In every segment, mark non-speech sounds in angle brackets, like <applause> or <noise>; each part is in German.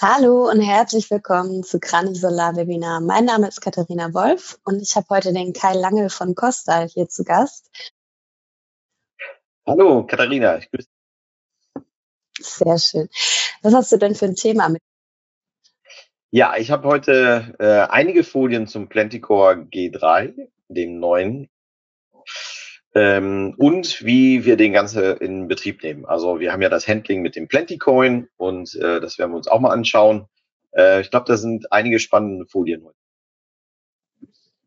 Hallo und herzlich willkommen zu Krani Solar Webinar. Mein Name ist Katharina Wolf und ich habe heute den Kai Lange von Kostal hier zu Gast. Hallo Katharina, ich grüße Sehr schön. Was hast du denn für ein Thema mit? Ja, ich habe heute äh, einige Folien zum Planticore G3, dem neuen ähm, und wie wir den Ganze in Betrieb nehmen. Also wir haben ja das Handling mit dem Plentycoin und äh, das werden wir uns auch mal anschauen. Äh, ich glaube, da sind einige spannende Folien heute.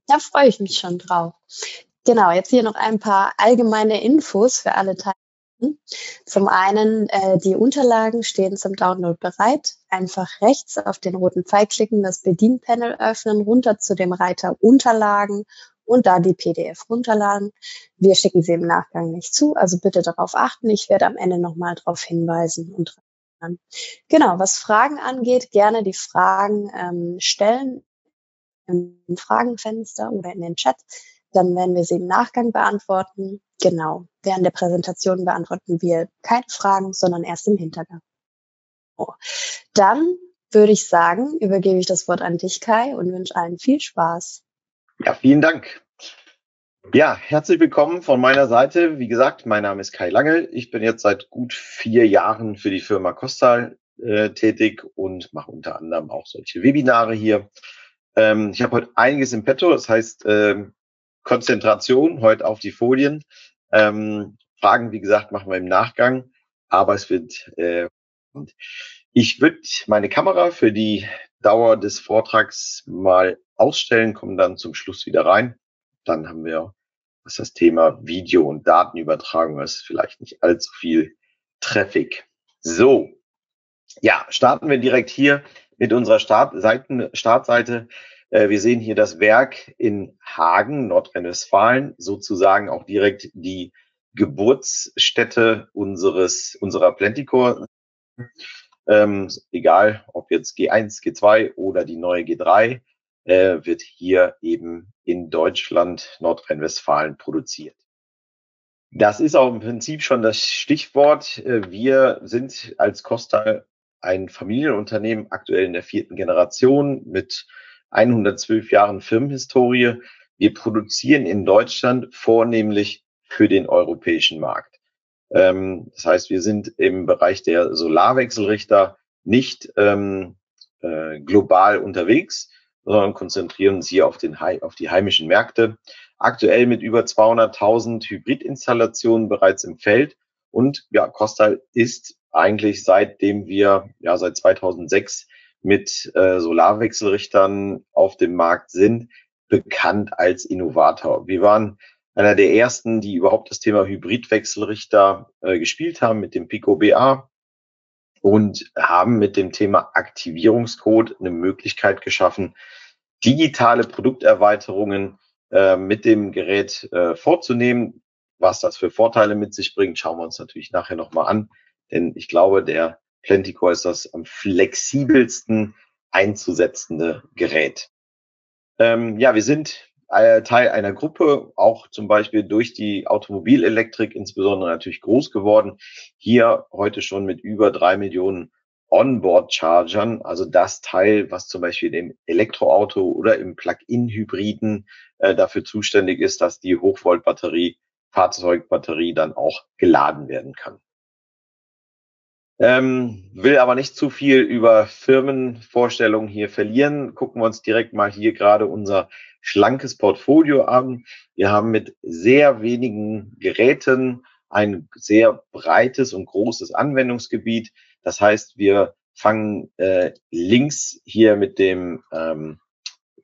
Da freue ich mich schon drauf. Genau, jetzt hier noch ein paar allgemeine Infos für alle Teilnehmer. Zum einen, äh, die Unterlagen stehen zum Download bereit. Einfach rechts auf den roten Pfeil klicken, das Bedienpanel öffnen, runter zu dem Reiter Unterlagen und da die PDF runterladen. Wir schicken sie im Nachgang nicht zu, also bitte darauf achten. Ich werde am Ende nochmal darauf hinweisen und Genau, was Fragen angeht, gerne die Fragen ähm, stellen im Fragenfenster oder in den Chat. Dann werden wir sie im Nachgang beantworten. Genau, während der Präsentation beantworten wir keine Fragen, sondern erst im Hintergang. Oh. Dann würde ich sagen, übergebe ich das Wort an dich, Kai, und wünsche allen viel Spaß. Ja, vielen Dank. Ja, herzlich willkommen von meiner Seite. Wie gesagt, mein Name ist Kai Lange. Ich bin jetzt seit gut vier Jahren für die Firma Costal äh, tätig und mache unter anderem auch solche Webinare hier. Ähm, ich habe heute einiges im Petto, das heißt ähm, Konzentration heute auf die Folien. Ähm, Fragen, wie gesagt, machen wir im Nachgang, aber es wird äh, ich würde meine Kamera für die Dauer des Vortrags mal ausstellen, kommen dann zum Schluss wieder rein. Dann haben wir, was das Thema Video- und Datenübertragung ist, vielleicht nicht allzu viel Traffic. So, ja, starten wir direkt hier mit unserer Start Seiten, Startseite. Äh, wir sehen hier das Werk in Hagen, Nordrhein-Westfalen, sozusagen auch direkt die Geburtsstätte unseres, unserer Plenticore. Ähm, egal, ob jetzt G1, G2 oder die neue G3 äh, wird hier eben in Deutschland, Nordrhein-Westfalen produziert. Das ist auch im Prinzip schon das Stichwort. Äh, wir sind als Costa ein Familienunternehmen, aktuell in der vierten Generation mit 112 Jahren Firmenhistorie. Wir produzieren in Deutschland vornehmlich für den europäischen Markt. Ähm, das heißt, wir sind im Bereich der Solarwechselrichter nicht ähm, äh, global unterwegs, sondern konzentrieren uns hier auf, den, auf die heimischen Märkte. Aktuell mit über 200.000 Hybridinstallationen bereits im Feld. Und ja, Costal ist eigentlich seitdem wir, ja, seit 2006 mit äh, Solarwechselrichtern auf dem Markt sind, bekannt als Innovator. Wir waren einer der ersten, die überhaupt das Thema Hybridwechselrichter äh, gespielt haben mit dem Pico BA und haben mit dem Thema Aktivierungscode eine Möglichkeit geschaffen, digitale Produkterweiterungen äh, mit dem Gerät äh, vorzunehmen. Was das für Vorteile mit sich bringt, schauen wir uns natürlich nachher nochmal an. Denn ich glaube, der Plenticore ist das am flexibelsten einzusetzende Gerät. Ähm, ja, wir sind Teil einer Gruppe, auch zum Beispiel durch die Automobilelektrik insbesondere natürlich groß geworden. Hier heute schon mit über drei Millionen Onboard-Chargern, also das Teil, was zum Beispiel im Elektroauto oder im Plug-in-Hybriden äh, dafür zuständig ist, dass die Hochvolt-Batterie, Fahrzeugbatterie dann auch geladen werden kann. Ähm, will aber nicht zu viel über Firmenvorstellungen hier verlieren. Gucken wir uns direkt mal hier gerade unser schlankes Portfolio an. Wir haben mit sehr wenigen Geräten ein sehr breites und großes Anwendungsgebiet. Das heißt, wir fangen äh, links hier mit dem ähm,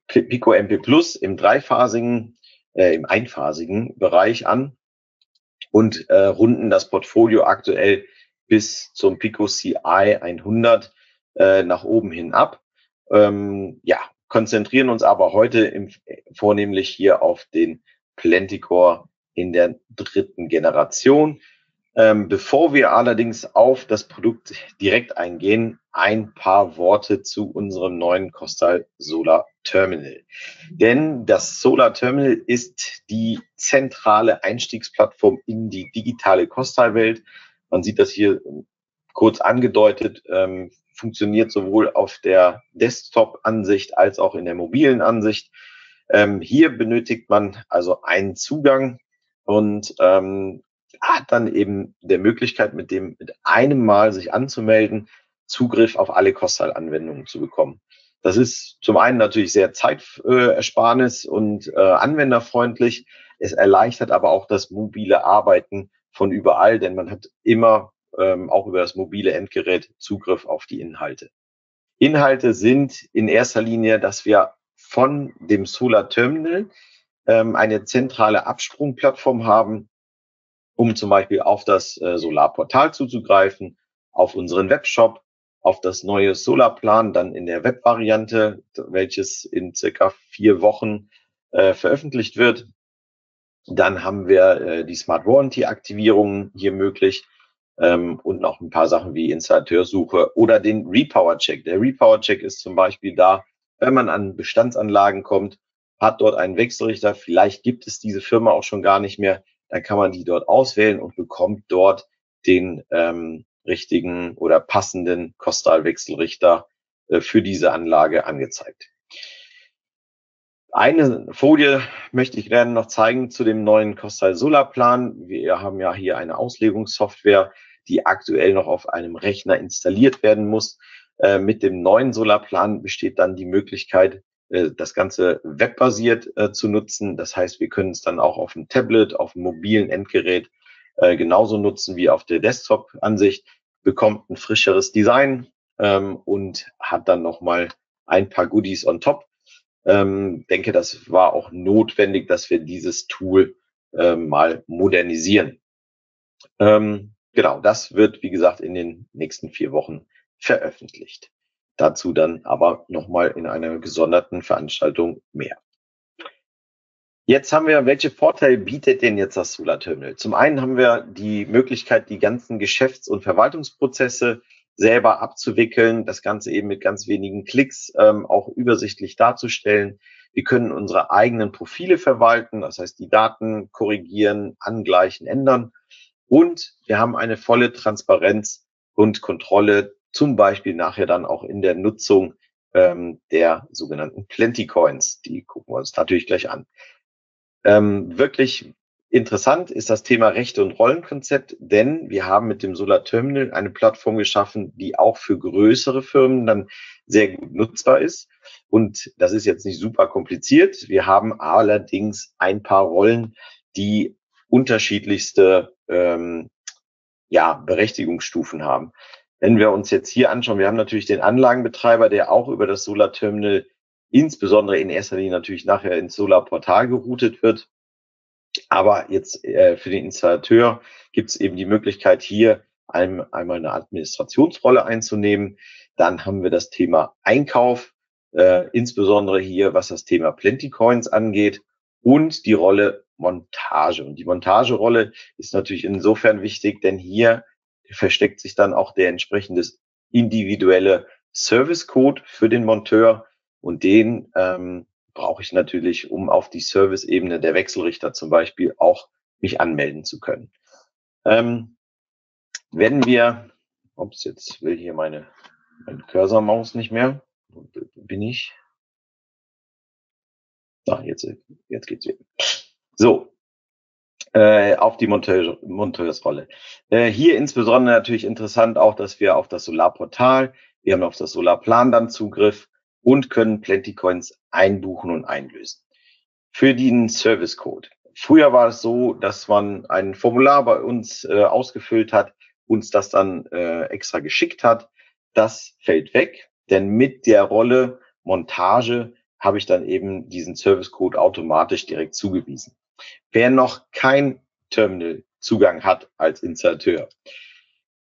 Pico MP Plus im dreiphasigen, äh, im einphasigen Bereich an und äh, runden das Portfolio aktuell bis zum Pico CI 100 äh, nach oben hin ab. Ähm, ja, konzentrieren uns aber heute im, vornehmlich hier auf den Plenticore in der dritten Generation. Ähm, bevor wir allerdings auf das Produkt direkt eingehen, ein paar Worte zu unserem neuen Costal Solar Terminal. Denn das Solar Terminal ist die zentrale Einstiegsplattform in die digitale Costal-Welt. Man sieht das hier kurz angedeutet, ähm, funktioniert sowohl auf der Desktop-Ansicht als auch in der mobilen Ansicht. Ähm, hier benötigt man also einen Zugang und ähm, hat dann eben der Möglichkeit, mit dem mit einem Mal sich anzumelden, Zugriff auf alle Kostal-Anwendungen zu bekommen. Das ist zum einen natürlich sehr Zeitersparnis und äh, anwenderfreundlich. Es erleichtert aber auch das mobile Arbeiten von überall, denn man hat immer ähm, auch über das mobile Endgerät Zugriff auf die Inhalte. Inhalte sind in erster Linie, dass wir von dem Solar Terminal ähm, eine zentrale Absprungplattform haben, um zum Beispiel auf das äh, Solarportal zuzugreifen, auf unseren Webshop, auf das neue Solarplan dann in der Webvariante, welches in circa vier Wochen äh, veröffentlicht wird. Dann haben wir äh, die Smart Warranty Aktivierungen hier möglich ähm, und noch ein paar Sachen wie Installateursuche oder den Repower Check. Der Repower Check ist zum Beispiel da, wenn man an Bestandsanlagen kommt, hat dort einen Wechselrichter, vielleicht gibt es diese Firma auch schon gar nicht mehr, dann kann man die dort auswählen und bekommt dort den ähm, richtigen oder passenden Kostalwechselrichter äh, für diese Anlage angezeigt. Eine Folie möchte ich gerne noch zeigen zu dem neuen Costal Solarplan. Wir haben ja hier eine Auslegungssoftware, die aktuell noch auf einem Rechner installiert werden muss. Äh, mit dem neuen Solarplan besteht dann die Möglichkeit, äh, das Ganze webbasiert äh, zu nutzen. Das heißt, wir können es dann auch auf dem Tablet, auf dem mobilen Endgerät genauso nutzen wie auf der Desktop-Ansicht, bekommt ein frischeres Design ähm, und hat dann nochmal ein paar Goodies on top. Ähm, denke, das war auch notwendig, dass wir dieses Tool äh, mal modernisieren. Ähm, genau, das wird, wie gesagt, in den nächsten vier Wochen veröffentlicht. Dazu dann aber nochmal in einer gesonderten Veranstaltung mehr. Jetzt haben wir, welche Vorteile bietet denn jetzt das Solar Terminal? Zum einen haben wir die Möglichkeit, die ganzen Geschäfts- und Verwaltungsprozesse selber abzuwickeln, das Ganze eben mit ganz wenigen Klicks ähm, auch übersichtlich darzustellen. Wir können unsere eigenen Profile verwalten, das heißt die Daten korrigieren, angleichen, ändern. Und wir haben eine volle Transparenz und Kontrolle, zum Beispiel nachher dann auch in der Nutzung ähm, der sogenannten Plenty Coins. Die gucken wir uns natürlich gleich an. Ähm, wirklich interessant ist das Thema Rechte und Rollenkonzept, denn wir haben mit dem Solar Terminal eine Plattform geschaffen, die auch für größere Firmen dann sehr gut nutzbar ist. Und das ist jetzt nicht super kompliziert. Wir haben allerdings ein paar Rollen, die unterschiedlichste ähm, ja, Berechtigungsstufen haben. Wenn wir uns jetzt hier anschauen, wir haben natürlich den Anlagenbetreiber, der auch über das Solar Terminal insbesondere in erster Linie natürlich nachher ins Solarportal geroutet wird. Aber jetzt äh, für den Installateur gibt es eben die Möglichkeit, hier einem, einmal eine Administrationsrolle einzunehmen. Dann haben wir das Thema Einkauf, äh, insbesondere hier, was das Thema Plenty Coins angeht und die Rolle Montage. Und die Montagerolle ist natürlich insofern wichtig, denn hier versteckt sich dann auch der entsprechende individuelle Service Code für den Monteur, und den ähm, brauche ich natürlich, um auf die Service-Ebene der Wechselrichter zum Beispiel auch mich anmelden zu können. Ähm, wenn wir, ups, jetzt will hier meine, meine Cursor-Maus nicht mehr. Bin ich? Ah, jetzt, jetzt geht's wieder. So, äh, auf die Monteur, Monteursrolle. Äh, hier insbesondere natürlich interessant auch, dass wir auf das Solarportal, wir haben auf das Solarplan dann Zugriff und können Plenty Coins einbuchen und einlösen. Für den Service Code. Früher war es so, dass man ein Formular bei uns äh, ausgefüllt hat, uns das dann äh, extra geschickt hat. Das fällt weg, denn mit der Rolle Montage habe ich dann eben diesen Service Code automatisch direkt zugewiesen. Wer noch kein Terminal Zugang hat als Installateur,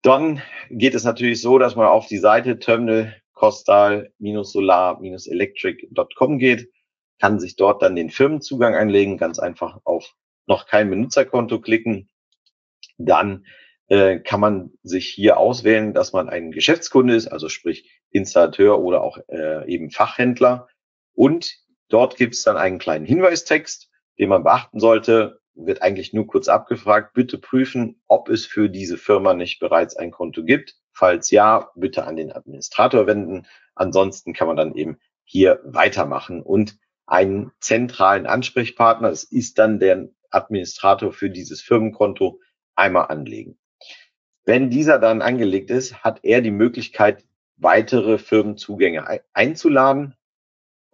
dann geht es natürlich so, dass man auf die Seite Terminal costal-solar-electric.com geht, kann sich dort dann den Firmenzugang einlegen, ganz einfach auf noch kein Benutzerkonto klicken. Dann äh, kann man sich hier auswählen, dass man ein Geschäftskunde ist, also sprich Installateur oder auch äh, eben Fachhändler. Und dort gibt es dann einen kleinen Hinweistext, den man beachten sollte. Wird eigentlich nur kurz abgefragt, bitte prüfen, ob es für diese Firma nicht bereits ein Konto gibt. Falls ja, bitte an den Administrator wenden. Ansonsten kann man dann eben hier weitermachen und einen zentralen Ansprechpartner, das ist dann der Administrator für dieses Firmenkonto, einmal anlegen. Wenn dieser dann angelegt ist, hat er die Möglichkeit, weitere Firmenzugänge einzuladen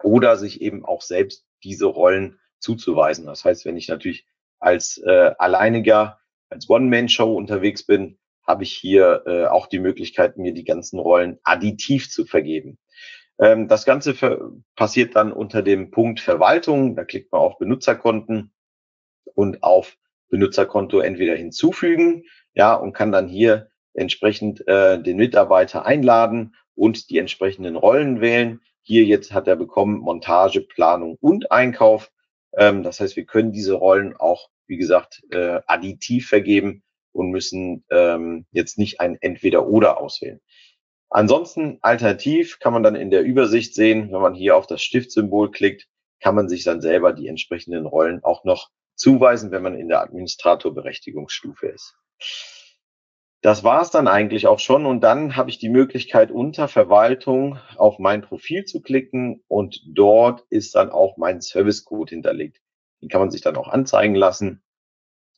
oder sich eben auch selbst diese Rollen zuzuweisen. Das heißt, wenn ich natürlich als äh, Alleiniger, als One-Man-Show unterwegs bin, habe ich hier äh, auch die Möglichkeit, mir die ganzen Rollen additiv zu vergeben. Ähm, das Ganze passiert dann unter dem Punkt Verwaltung. Da klickt man auf Benutzerkonten und auf Benutzerkonto entweder hinzufügen, ja, und kann dann hier entsprechend äh, den Mitarbeiter einladen und die entsprechenden Rollen wählen. Hier jetzt hat er bekommen Montage, Planung und Einkauf. Ähm, das heißt, wir können diese Rollen auch, wie gesagt, äh, additiv vergeben und müssen ähm, jetzt nicht ein Entweder-Oder auswählen. Ansonsten alternativ kann man dann in der Übersicht sehen, wenn man hier auf das Stiftsymbol klickt, kann man sich dann selber die entsprechenden Rollen auch noch zuweisen, wenn man in der Administratorberechtigungsstufe ist. Das war es dann eigentlich auch schon und dann habe ich die Möglichkeit unter Verwaltung auf mein Profil zu klicken und dort ist dann auch mein Servicecode hinterlegt. Den kann man sich dann auch anzeigen lassen.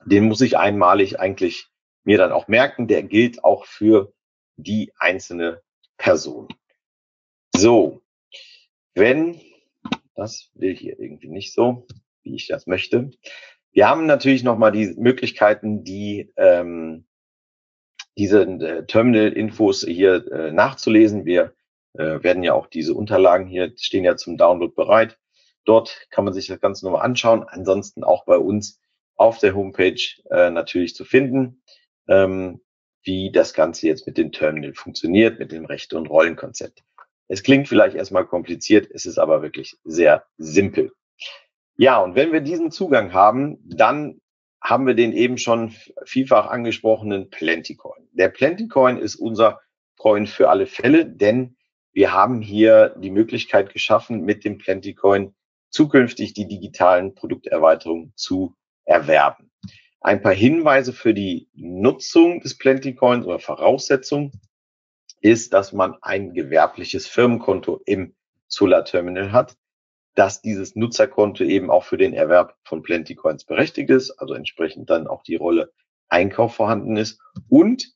Den muss ich einmalig eigentlich mir dann auch merken. Der gilt auch für die einzelne Person. So, wenn, das will hier irgendwie nicht so, wie ich das möchte. Wir haben natürlich nochmal die Möglichkeiten, die ähm, diese äh, Terminal-Infos hier äh, nachzulesen. Wir äh, werden ja auch diese Unterlagen hier stehen ja zum Download bereit. Dort kann man sich das Ganze nochmal anschauen. Ansonsten auch bei uns auf der Homepage äh, natürlich zu finden. Ähm, wie das Ganze jetzt mit dem Terminal funktioniert, mit dem Rechte- und Rollenkonzept. Es klingt vielleicht erstmal kompliziert, es ist aber wirklich sehr simpel. Ja, und wenn wir diesen Zugang haben, dann haben wir den eben schon vielfach angesprochenen Plentycoin. Der Plentycoin ist unser Coin für alle Fälle, denn wir haben hier die Möglichkeit geschaffen, mit dem Plentycoin zukünftig die digitalen Produkterweiterungen zu erwerben. Ein paar Hinweise für die Nutzung des Plenty Coins oder Voraussetzung ist, dass man ein gewerbliches Firmenkonto im Solar Terminal hat, dass dieses Nutzerkonto eben auch für den Erwerb von Plenty Coins berechtigt ist, also entsprechend dann auch die Rolle Einkauf vorhanden ist. Und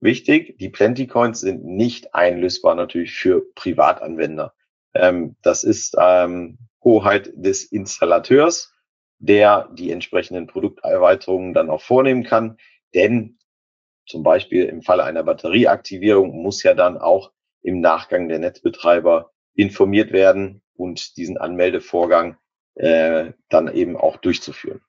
wichtig, die Plenty Coins sind nicht einlösbar natürlich für Privatanwender. Ähm, das ist ähm, Hoheit des Installateurs der die entsprechenden Produkterweiterungen dann auch vornehmen kann. Denn zum Beispiel im Falle einer Batterieaktivierung muss ja dann auch im Nachgang der Netzbetreiber informiert werden und diesen Anmeldevorgang äh, dann eben auch durchzuführen.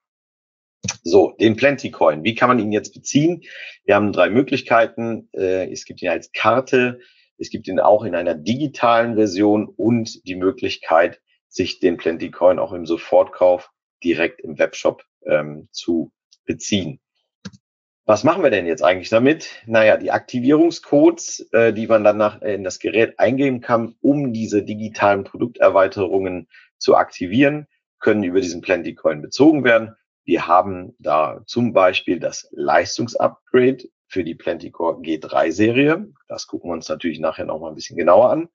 So, den Plenty Coin. Wie kann man ihn jetzt beziehen? Wir haben drei Möglichkeiten. Äh, es gibt ihn als Karte, es gibt ihn auch in einer digitalen Version und die Möglichkeit, sich den Plenty Coin auch im Sofortkauf direkt im Webshop ähm, zu beziehen. Was machen wir denn jetzt eigentlich damit? Naja, die Aktivierungscodes, äh, die man dann nach, äh, in das Gerät eingeben kann, um diese digitalen Produkterweiterungen zu aktivieren, können über diesen Plenty Coin bezogen werden. Wir haben da zum Beispiel das Leistungsupgrade für die Plentycore G3 Serie. Das gucken wir uns natürlich nachher noch mal ein bisschen genauer an.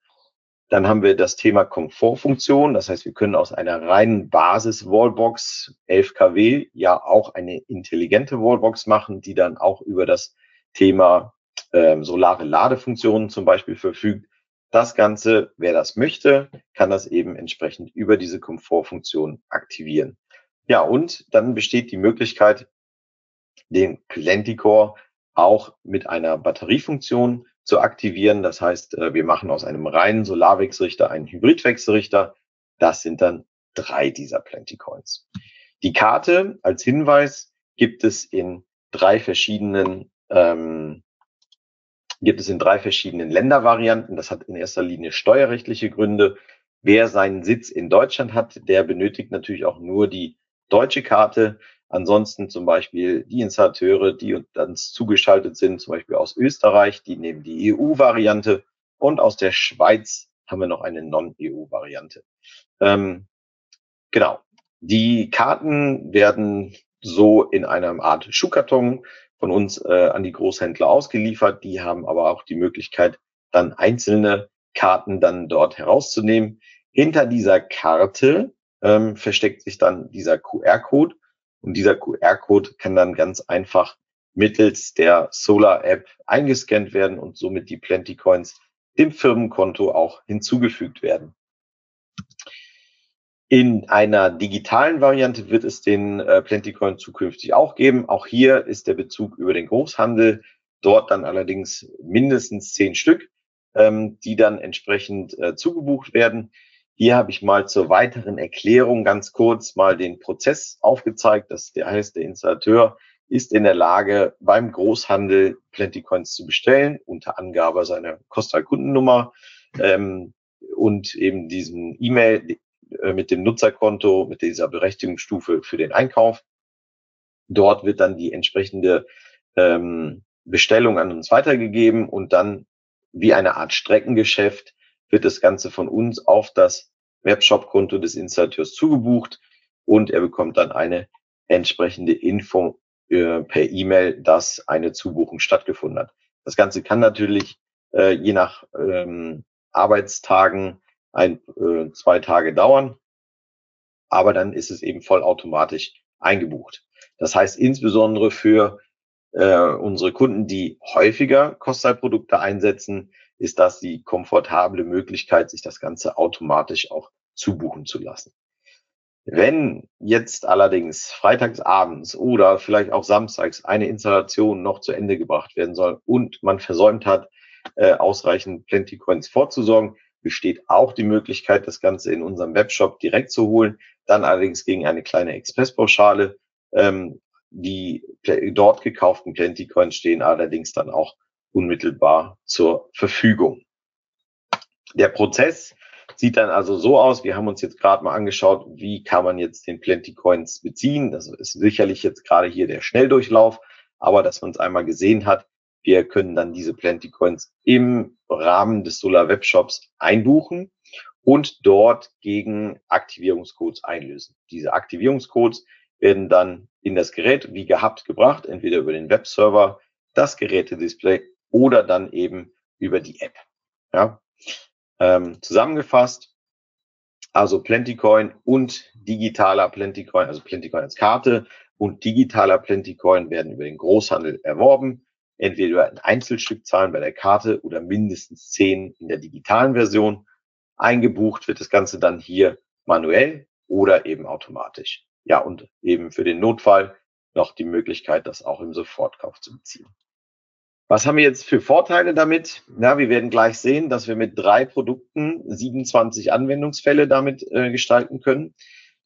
Dann haben wir das Thema Komfortfunktion. Das heißt, wir können aus einer reinen Basis-Wallbox 11 kW ja auch eine intelligente Wallbox machen, die dann auch über das Thema ähm, solare Ladefunktionen zum Beispiel verfügt. Das Ganze, wer das möchte, kann das eben entsprechend über diese Komfortfunktion aktivieren. Ja, und dann besteht die Möglichkeit, den Plentycore auch mit einer Batteriefunktion zu aktivieren. Das heißt, äh, wir machen aus einem reinen Solarwechselrichter einen Hybridwechselrichter. Das sind dann drei dieser Plenty Coins. Die Karte als Hinweis gibt es in drei verschiedenen ähm, gibt es in drei verschiedenen Ländervarianten. Das hat in erster Linie steuerrechtliche Gründe. Wer seinen Sitz in Deutschland hat, der benötigt natürlich auch nur die deutsche Karte. Ansonsten zum Beispiel die Installateure, die uns zugeschaltet sind, zum Beispiel aus Österreich, die nehmen die EU-Variante und aus der Schweiz haben wir noch eine Non-EU-Variante. Ähm, genau. Die Karten werden so in einer Art Schuhkarton von uns äh, an die Großhändler ausgeliefert. Die haben aber auch die Möglichkeit, dann einzelne Karten dann dort herauszunehmen. Hinter dieser Karte ähm, versteckt sich dann dieser QR-Code und dieser QR-Code kann dann ganz einfach mittels der Solar App eingescannt werden und somit die Plenty Coins dem Firmenkonto auch hinzugefügt werden. In einer digitalen Variante wird es den äh, Plentycoin zukünftig auch geben. Auch hier ist der Bezug über den Großhandel. Dort dann allerdings mindestens zehn Stück, ähm, die dann entsprechend äh, zugebucht werden. Hier habe ich mal zur weiteren Erklärung ganz kurz mal den Prozess aufgezeigt. Das der heißt, der Installateur ist in der Lage, beim Großhandel Plentycoins zu bestellen, unter Angabe seiner Kostei-Kundennummer ähm, und eben diesen E-Mail äh, mit dem Nutzerkonto, mit dieser Berechtigungsstufe für den Einkauf. Dort wird dann die entsprechende ähm, Bestellung an uns weitergegeben und dann wie eine Art Streckengeschäft wird das Ganze von uns auf das Webshop-Konto des Installateurs zugebucht und er bekommt dann eine entsprechende Info äh, per E-Mail, dass eine Zubuchung stattgefunden hat. Das Ganze kann natürlich äh, je nach ähm, Arbeitstagen ein, äh, zwei Tage dauern, aber dann ist es eben vollautomatisch eingebucht. Das heißt insbesondere für äh, unsere Kunden, die häufiger Kostzeitprodukte einsetzen, ist das die komfortable Möglichkeit, sich das Ganze automatisch auch zubuchen zu lassen. Wenn jetzt allerdings freitags abends oder vielleicht auch samstags eine Installation noch zu Ende gebracht werden soll und man versäumt hat, äh, ausreichend Plenty Coins vorzusorgen, besteht auch die Möglichkeit, das Ganze in unserem Webshop direkt zu holen, dann allerdings gegen eine kleine Expresspauschale. Ähm, die dort gekauften Plenty Coins stehen allerdings dann auch unmittelbar zur Verfügung. Der Prozess sieht dann also so aus. Wir haben uns jetzt gerade mal angeschaut, wie kann man jetzt den Plenty Coins beziehen. Das ist sicherlich jetzt gerade hier der Schnelldurchlauf, aber dass man es einmal gesehen hat, wir können dann diese Plenty Coins im Rahmen des Solar Webshops einbuchen und dort gegen Aktivierungscodes einlösen. Diese Aktivierungscodes werden dann in das Gerät wie gehabt gebracht, entweder über den Webserver, das Gerätedisplay oder dann eben über die App. Ja. Ähm, zusammengefasst, also Plentycoin und digitaler Plentycoin, also Plentycoin als Karte und digitaler Plentycoin werden über den Großhandel erworben entweder in Einzelstückzahlen bei der Karte oder mindestens zehn in der digitalen Version. Eingebucht wird das Ganze dann hier manuell oder eben automatisch. Ja, und eben für den Notfall noch die Möglichkeit, das auch im Sofortkauf zu beziehen. Was haben wir jetzt für Vorteile damit? Na, wir werden gleich sehen, dass wir mit drei Produkten 27 Anwendungsfälle damit äh, gestalten können.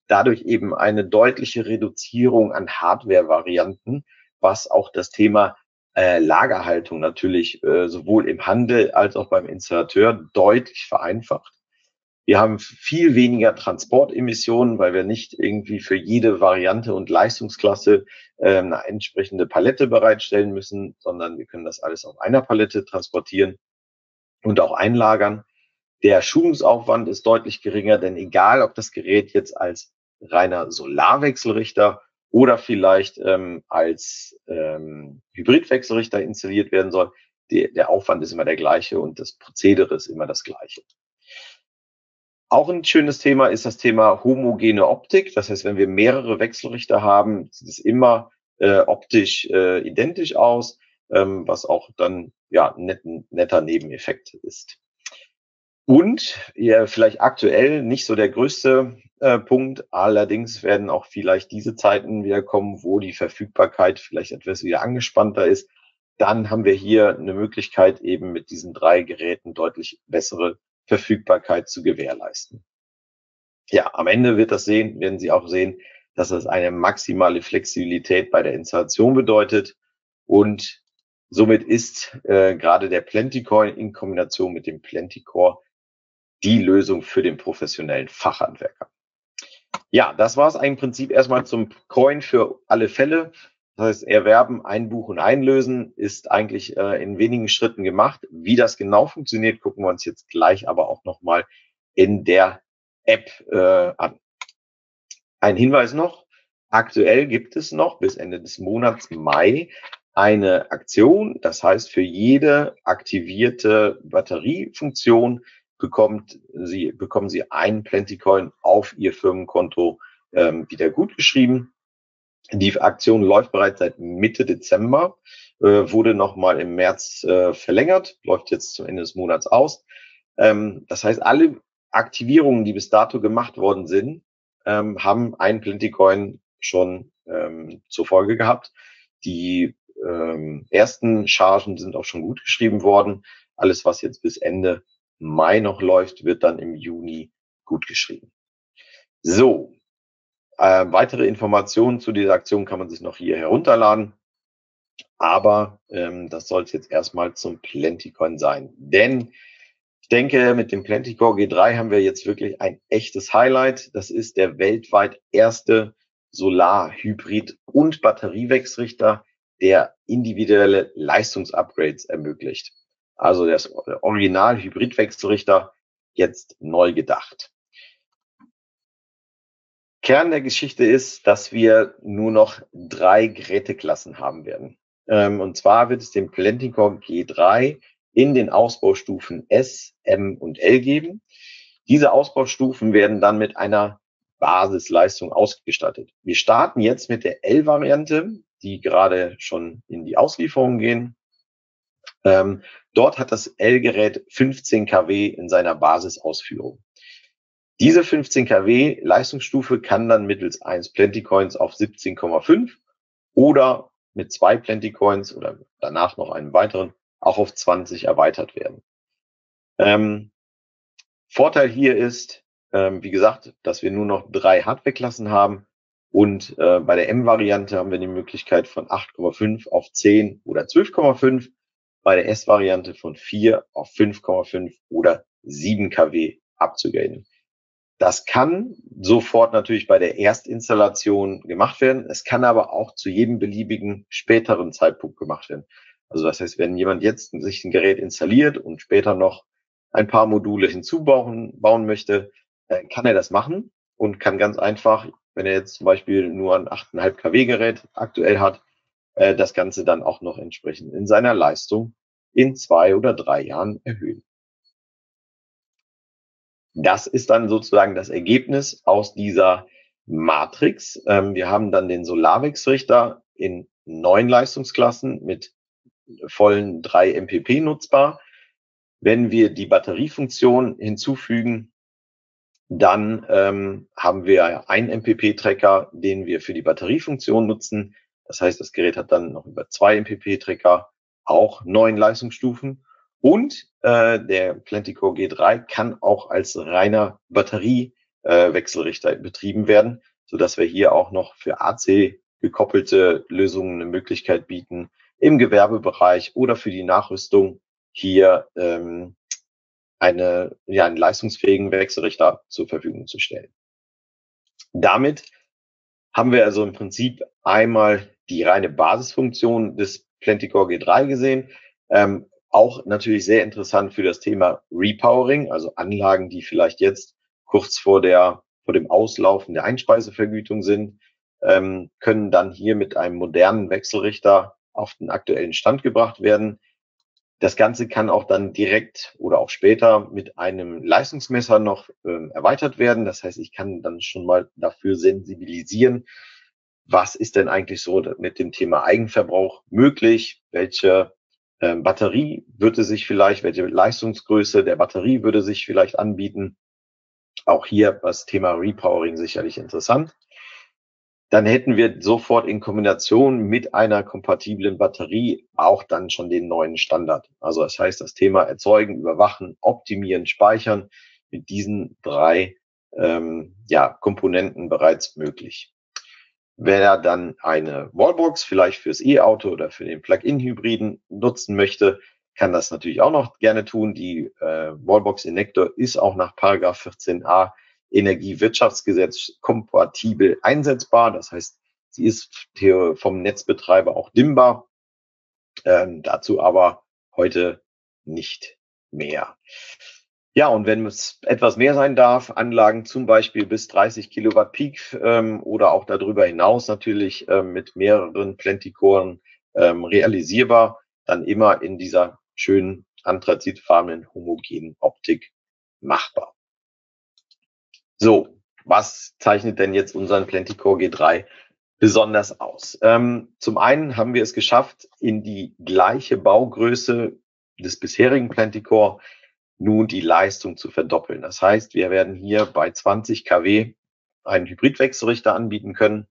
Dadurch eben eine deutliche Reduzierung an Hardware-Varianten, was auch das Thema äh, Lagerhaltung natürlich äh, sowohl im Handel als auch beim Installateur deutlich vereinfacht. Wir haben viel weniger Transportemissionen, weil wir nicht irgendwie für jede Variante und Leistungsklasse äh, eine entsprechende Palette bereitstellen müssen, sondern wir können das alles auf einer Palette transportieren und auch einlagern. Der Schulungsaufwand ist deutlich geringer, denn egal, ob das Gerät jetzt als reiner Solarwechselrichter oder vielleicht ähm, als ähm, Hybridwechselrichter installiert werden soll, die, der Aufwand ist immer der gleiche und das Prozedere ist immer das gleiche. Auch ein schönes Thema ist das Thema homogene Optik. Das heißt, wenn wir mehrere Wechselrichter haben, sieht es immer äh, optisch äh, identisch aus, ähm, was auch dann ja ein netter Nebeneffekt ist. Und ja, vielleicht aktuell nicht so der größte äh, Punkt. Allerdings werden auch vielleicht diese Zeiten wieder kommen, wo die Verfügbarkeit vielleicht etwas wieder angespannter ist. Dann haben wir hier eine Möglichkeit, eben mit diesen drei Geräten deutlich bessere Verfügbarkeit zu gewährleisten. Ja, am Ende wird das sehen, werden Sie auch sehen, dass das eine maximale Flexibilität bei der Installation bedeutet. Und somit ist äh, gerade der Plentycoin in Kombination mit dem Plentycore die Lösung für den professionellen Fachhandwerker. Ja, das war es im Prinzip erstmal zum Coin für alle Fälle. Das heißt, erwerben, einbuchen, einlösen ist eigentlich äh, in wenigen Schritten gemacht. Wie das genau funktioniert, gucken wir uns jetzt gleich aber auch nochmal in der App äh, an. Ein Hinweis noch. Aktuell gibt es noch bis Ende des Monats Mai eine Aktion. Das heißt, für jede aktivierte Batteriefunktion bekommt Sie, bekommen Sie einen Plentycoin auf Ihr Firmenkonto ähm, wieder gutgeschrieben. Die Aktion läuft bereits seit Mitte Dezember, äh, wurde nochmal im März äh, verlängert, läuft jetzt zum Ende des Monats aus. Ähm, das heißt, alle Aktivierungen, die bis dato gemacht worden sind, ähm, haben ein Plentycoin schon ähm, zur Folge gehabt. Die ähm, ersten Chargen sind auch schon gut geschrieben worden. Alles, was jetzt bis Ende Mai noch läuft, wird dann im Juni gut geschrieben. So, äh, weitere Informationen zu dieser Aktion kann man sich noch hier herunterladen. Aber ähm, das soll es jetzt erstmal zum Plentycoin sein. Denn ich denke, mit dem Plentycore G3 haben wir jetzt wirklich ein echtes Highlight. Das ist der weltweit erste Solar-Hybrid- und Batteriewechselrichter, der individuelle Leistungsupgrades ermöglicht. Also das Original-Hybrid-Wechselrichter jetzt neu gedacht. Kern der Geschichte ist, dass wir nur noch drei Geräteklassen haben werden. Ähm, und zwar wird es den Plentycore G3 in den Ausbaustufen S, M und L geben. Diese Ausbaustufen werden dann mit einer Basisleistung ausgestattet. Wir starten jetzt mit der L-Variante, die gerade schon in die Auslieferung gehen. Ähm, dort hat das L-Gerät 15 kW in seiner Basisausführung. Diese 15 kW Leistungsstufe kann dann mittels eines Plentycoins auf 17,5 oder mit zwei Plentycoins oder danach noch einen weiteren auch auf 20 erweitert werden. Ähm, Vorteil hier ist, ähm, wie gesagt, dass wir nur noch drei Hardware-Klassen haben und äh, bei der M-Variante haben wir die Möglichkeit von 8,5 auf 10 oder 12,5, bei der S-Variante von 4 auf 5,5 oder 7 kW abzugraden. Das kann sofort natürlich bei der Erstinstallation gemacht werden. Es kann aber auch zu jedem beliebigen späteren Zeitpunkt gemacht werden. Also das heißt, wenn jemand jetzt sich ein Gerät installiert und später noch ein paar Module hinzubauen bauen möchte, äh, kann er das machen und kann ganz einfach, wenn er jetzt zum Beispiel nur ein 8,5 kW Gerät aktuell hat, äh, das Ganze dann auch noch entsprechend in seiner Leistung in zwei oder drei Jahren erhöhen. Das ist dann sozusagen das Ergebnis aus dieser Matrix. Ähm, wir haben dann den Solarwix-Richter in neun Leistungsklassen mit vollen drei MPP nutzbar. Wenn wir die Batteriefunktion hinzufügen, dann ähm, haben wir einen MPP-Tracker, den wir für die Batteriefunktion nutzen. Das heißt, das Gerät hat dann noch über zwei MPP-Tracker, auch neun Leistungsstufen. Und äh, der Plenticore G3 kann auch als reiner Batteriewechselrichter äh, betrieben werden, so dass wir hier auch noch für AC gekoppelte Lösungen eine Möglichkeit bieten, im Gewerbebereich oder für die Nachrüstung hier ähm, eine, ja, einen leistungsfähigen Wechselrichter zur Verfügung zu stellen. Damit haben wir also im Prinzip einmal die reine Basisfunktion des Plenticore G3 gesehen. Ähm, auch natürlich sehr interessant für das Thema Repowering, also Anlagen, die vielleicht jetzt kurz vor der vor dem Auslaufen der Einspeisevergütung sind, ähm, können dann hier mit einem modernen Wechselrichter auf den aktuellen Stand gebracht werden. Das Ganze kann auch dann direkt oder auch später mit einem Leistungsmesser noch äh, erweitert werden. Das heißt, ich kann dann schon mal dafür sensibilisieren, was ist denn eigentlich so mit dem Thema Eigenverbrauch möglich? Welche ähm, Batterie würde sich vielleicht, welche Leistungsgröße der Batterie würde sich vielleicht anbieten. Auch hier das Thema Repowering sicherlich interessant. Dann hätten wir sofort in Kombination mit einer kompatiblen Batterie auch dann schon den neuen Standard. Also das heißt, das Thema erzeugen, überwachen, optimieren, speichern mit diesen drei ähm, ja, Komponenten bereits möglich. Wer dann eine Wallbox vielleicht fürs E-Auto oder für den Plug-in-Hybriden nutzen möchte, kann das natürlich auch noch gerne tun. Die äh, Wallbox Injector ist auch nach Paragraph 14a Energiewirtschaftsgesetz kompatibel einsetzbar. Das heißt, sie ist vom Netzbetreiber auch dimmbar. Ähm, dazu aber heute nicht mehr. Ja, und wenn es etwas mehr sein darf, Anlagen zum Beispiel bis 30 Kilowatt Peak ähm, oder auch darüber hinaus natürlich ähm, mit mehreren Plentikoren ähm, realisierbar, dann immer in dieser schönen anthrazitfarbenen homogenen Optik machbar. So, was zeichnet denn jetzt unseren Plenticore G3 besonders aus? Ähm, zum einen haben wir es geschafft, in die gleiche Baugröße des bisherigen Plenticore nun die Leistung zu verdoppeln. Das heißt, wir werden hier bei 20 kW einen Hybridwechselrichter anbieten können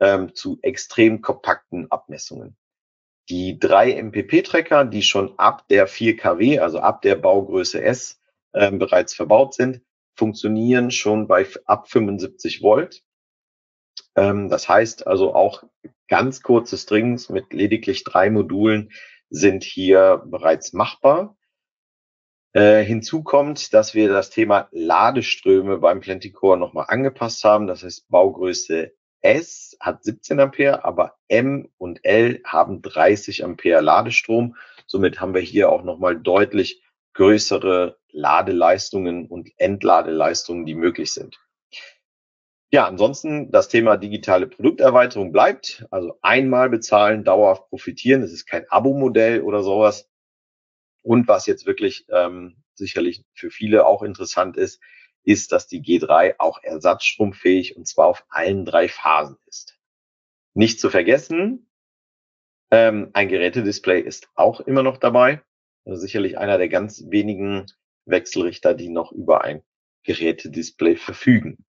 ähm, zu extrem kompakten Abmessungen. Die drei MPP-Trecker, die schon ab der 4 kW, also ab der Baugröße S, äh, bereits verbaut sind, funktionieren schon bei ab 75 Volt. Ähm, das heißt also auch ganz kurze Strings mit lediglich drei Modulen sind hier bereits machbar. Äh, hinzu kommt, dass wir das Thema Ladeströme beim Plenticore nochmal angepasst haben. Das heißt, Baugröße S hat 17 Ampere, aber M und L haben 30 Ampere Ladestrom. Somit haben wir hier auch nochmal deutlich größere Ladeleistungen und Entladeleistungen, die möglich sind. Ja, ansonsten das Thema digitale Produkterweiterung bleibt. Also einmal bezahlen, dauerhaft profitieren. Es ist kein Abo-Modell oder sowas. Und was jetzt wirklich ähm, sicherlich für viele auch interessant ist, ist, dass die G3 auch ersatzstromfähig und zwar auf allen drei Phasen ist. Nicht zu vergessen, ähm, ein Gerätedisplay ist auch immer noch dabei. Also sicherlich einer der ganz wenigen Wechselrichter, die noch über ein Gerätedisplay verfügen.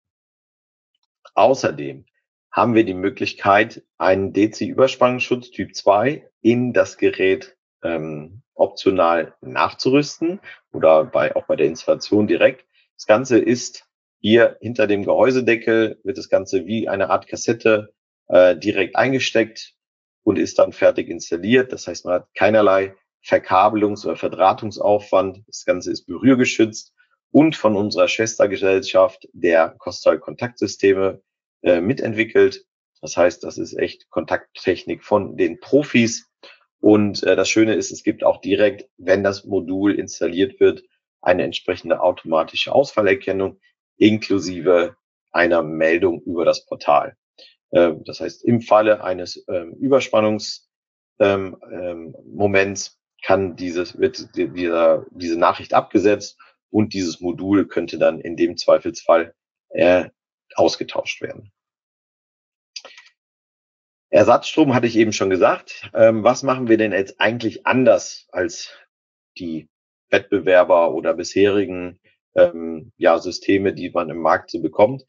Außerdem haben wir die Möglichkeit, einen DC-Überspannungsschutz Typ 2 in das Gerät ähm, optional nachzurüsten oder bei, auch bei der Installation direkt. Das Ganze ist hier hinter dem Gehäusedeckel, wird das Ganze wie eine Art Kassette äh, direkt eingesteckt und ist dann fertig installiert. Das heißt, man hat keinerlei Verkabelungs- oder Verdrahtungsaufwand. Das Ganze ist berührgeschützt und von unserer Schwestergesellschaft der Kostal Kontaktsysteme äh, mitentwickelt. Das heißt, das ist echt Kontakttechnik von den Profis. Und äh, das Schöne ist, es gibt auch direkt, wenn das Modul installiert wird, eine entsprechende automatische Ausfallerkennung inklusive einer Meldung über das Portal. Äh, das heißt, im Falle eines ähm, Überspannungsmoments ähm, ähm, kann dieses, wird dieser, diese Nachricht abgesetzt und dieses Modul könnte dann in dem Zweifelsfall äh, ausgetauscht werden. Ersatzstrom hatte ich eben schon gesagt. Ähm, was machen wir denn jetzt eigentlich anders als die Wettbewerber oder bisherigen ähm, ja, Systeme, die man im Markt so bekommt?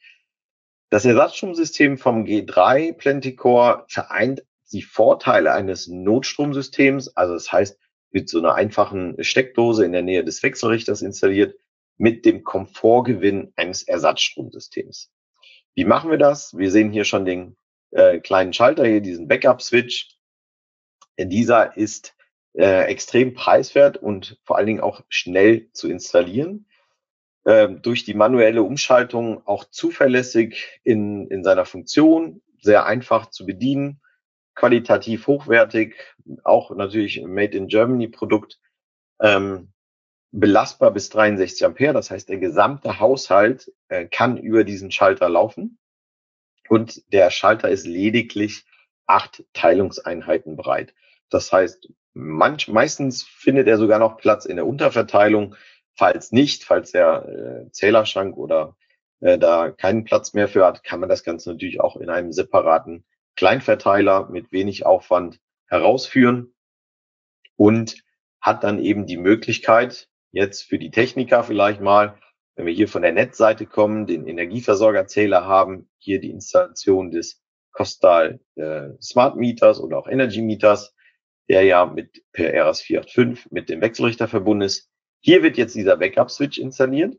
Das Ersatzstromsystem vom G3 Plenticore vereint die Vorteile eines Notstromsystems. Also das heißt, mit so einer einfachen Steckdose in der Nähe des Wechselrichters installiert, mit dem Komfortgewinn eines Ersatzstromsystems. Wie machen wir das? Wir sehen hier schon den äh, kleinen Schalter hier, diesen Backup-Switch. Dieser ist äh, extrem preiswert und vor allen Dingen auch schnell zu installieren. Ähm, durch die manuelle Umschaltung auch zuverlässig in, in seiner Funktion, sehr einfach zu bedienen qualitativ hochwertig, auch natürlich Made in Germany Produkt, ähm, belastbar bis 63 Ampere. Das heißt, der gesamte Haushalt äh, kann über diesen Schalter laufen und der Schalter ist lediglich acht Teilungseinheiten breit. Das heißt, manch, meistens findet er sogar noch Platz in der Unterverteilung. Falls nicht, falls der äh, Zählerschrank oder äh, da keinen Platz mehr für hat, kann man das Ganze natürlich auch in einem separaten Kleinverteiler mit wenig Aufwand herausführen und hat dann eben die Möglichkeit, jetzt für die Techniker vielleicht mal, wenn wir hier von der Netzseite kommen, den Energieversorgerzähler haben, hier die Installation des Costal äh, Smart Meters oder auch Energy Meters, der ja mit per RS485 mit dem Wechselrichter verbunden ist. Hier wird jetzt dieser Backup-Switch installiert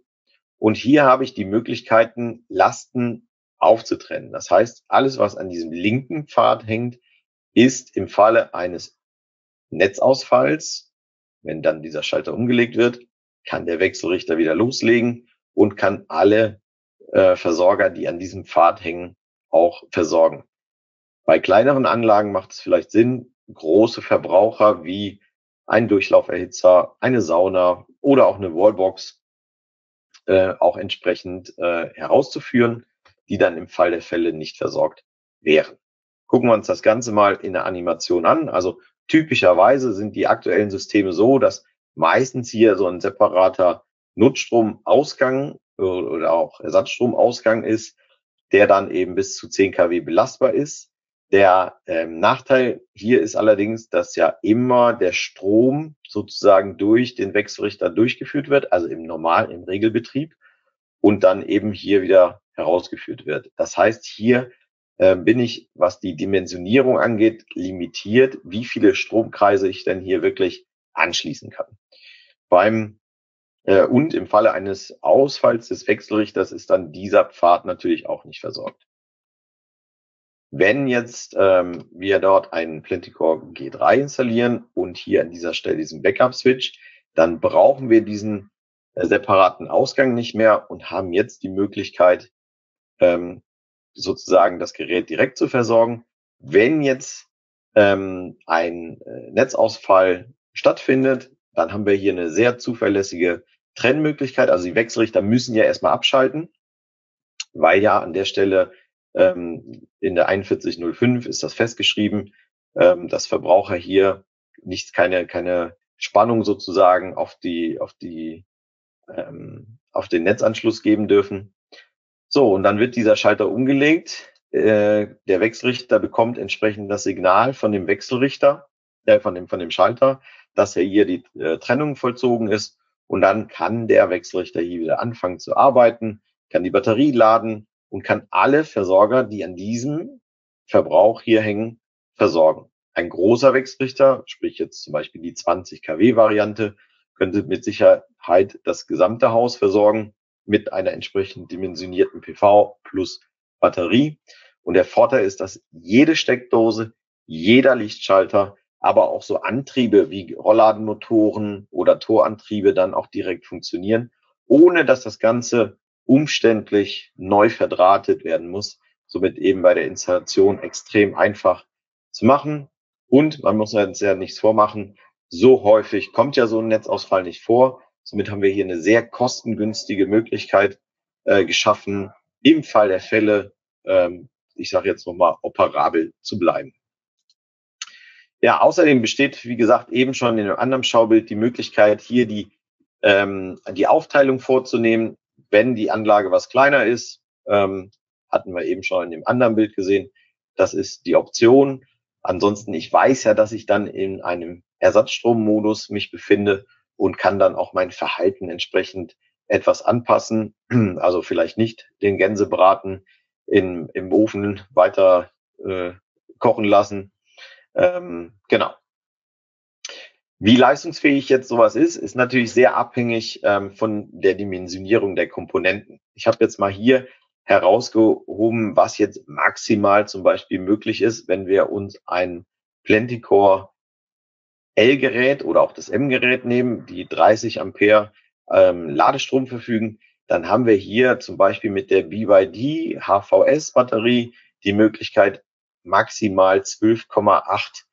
und hier habe ich die Möglichkeiten, Lasten aufzutrennen. Das heißt, alles, was an diesem linken Pfad hängt, ist im Falle eines Netzausfalls, wenn dann dieser Schalter umgelegt wird, kann der Wechselrichter wieder loslegen und kann alle äh, Versorger, die an diesem Pfad hängen, auch versorgen. Bei kleineren Anlagen macht es vielleicht Sinn, große Verbraucher wie ein Durchlauferhitzer, eine Sauna oder auch eine Wallbox äh, auch entsprechend äh, herauszuführen die dann im Fall der Fälle nicht versorgt wären. gucken wir uns das Ganze mal in der Animation an. Also typischerweise sind die aktuellen Systeme so, dass meistens hier so ein separater Nutzstromausgang oder auch Ersatzstromausgang ist, der dann eben bis zu 10 kW belastbar ist. Der ähm, Nachteil hier ist allerdings, dass ja immer der Strom sozusagen durch den Wechselrichter durchgeführt wird, also im Normal, im Regelbetrieb und dann eben hier wieder herausgeführt wird. Das heißt, hier äh, bin ich, was die Dimensionierung angeht, limitiert, wie viele Stromkreise ich denn hier wirklich anschließen kann. Beim äh, und im Falle eines Ausfalls des Wechselrichters ist dann dieser Pfad natürlich auch nicht versorgt. Wenn jetzt ähm, wir dort einen Plenticore G3 installieren und hier an dieser Stelle diesen Backup-Switch, dann brauchen wir diesen äh, separaten Ausgang nicht mehr und haben jetzt die Möglichkeit, ähm, sozusagen das Gerät direkt zu versorgen. Wenn jetzt ähm, ein äh, Netzausfall stattfindet, dann haben wir hier eine sehr zuverlässige Trennmöglichkeit. Also die Wechselrichter müssen ja erstmal abschalten, weil ja an der Stelle ähm, in der 4105 ist das festgeschrieben, ähm, dass Verbraucher hier nicht keine, keine Spannung sozusagen auf die, auf die, ähm, auf den Netzanschluss geben dürfen. So, und dann wird dieser Schalter umgelegt. Äh, der Wechselrichter bekommt entsprechend das Signal von dem Wechselrichter, äh, von dem, von dem Schalter, dass er hier die äh, Trennung vollzogen ist. Und dann kann der Wechselrichter hier wieder anfangen zu arbeiten, kann die Batterie laden und kann alle Versorger, die an diesem Verbrauch hier hängen, versorgen. Ein großer Wechselrichter, sprich jetzt zum Beispiel die 20 kW Variante, könnte mit Sicherheit das gesamte Haus versorgen mit einer entsprechend dimensionierten PV plus Batterie. Und der Vorteil ist, dass jede Steckdose, jeder Lichtschalter, aber auch so Antriebe wie Rollladenmotoren oder Torantriebe dann auch direkt funktionieren, ohne dass das Ganze umständlich neu verdrahtet werden muss. Somit eben bei der Installation extrem einfach zu machen. Und man muss uns ja nichts vormachen. So häufig kommt ja so ein Netzausfall nicht vor. Somit haben wir hier eine sehr kostengünstige Möglichkeit äh, geschaffen, im Fall der Fälle, ähm, ich sage jetzt nochmal, operabel zu bleiben. Ja, außerdem besteht, wie gesagt, eben schon in einem anderen Schaubild die Möglichkeit, hier die, ähm, die Aufteilung vorzunehmen wenn die Anlage was kleiner ist, ähm, hatten wir eben schon in dem anderen Bild gesehen, das ist die Option. Ansonsten, ich weiß ja, dass ich dann in einem Ersatzstrommodus mich befinde und kann dann auch mein Verhalten entsprechend etwas anpassen. <clears throat> Also vielleicht nicht den Gänsebraten in, im Ofen weiter äh, kochen lassen. Ähm, genau. Wie leistungsfähig jetzt sowas ist, ist natürlich sehr abhängig ähm, von der Dimensionierung der Komponenten. Ich habe jetzt mal hier herausgehoben, was jetzt maximal zum Beispiel möglich ist, wenn wir uns ein Plenticore L-Gerät oder auch das M-Gerät nehmen, die 30 Ampere ähm, Ladestrom verfügen, dann haben wir hier zum Beispiel mit der BYD HVS Batterie die Möglichkeit, maximal 12,8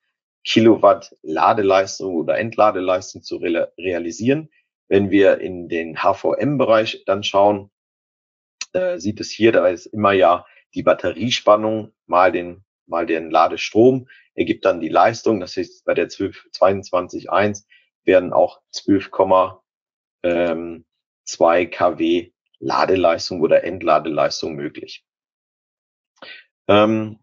Kilowatt Ladeleistung oder Entladeleistung zu re realisieren. Wenn wir in den HVM-Bereich dann schauen, äh, sieht es hier, da ist immer ja die Batteriespannung mal den, mal den Ladestrom, ergibt dann die Leistung. Das heißt, bei der 12, 22.1 werden auch 12,2 ähm, kW Ladeleistung oder Entladeleistung möglich. Ähm,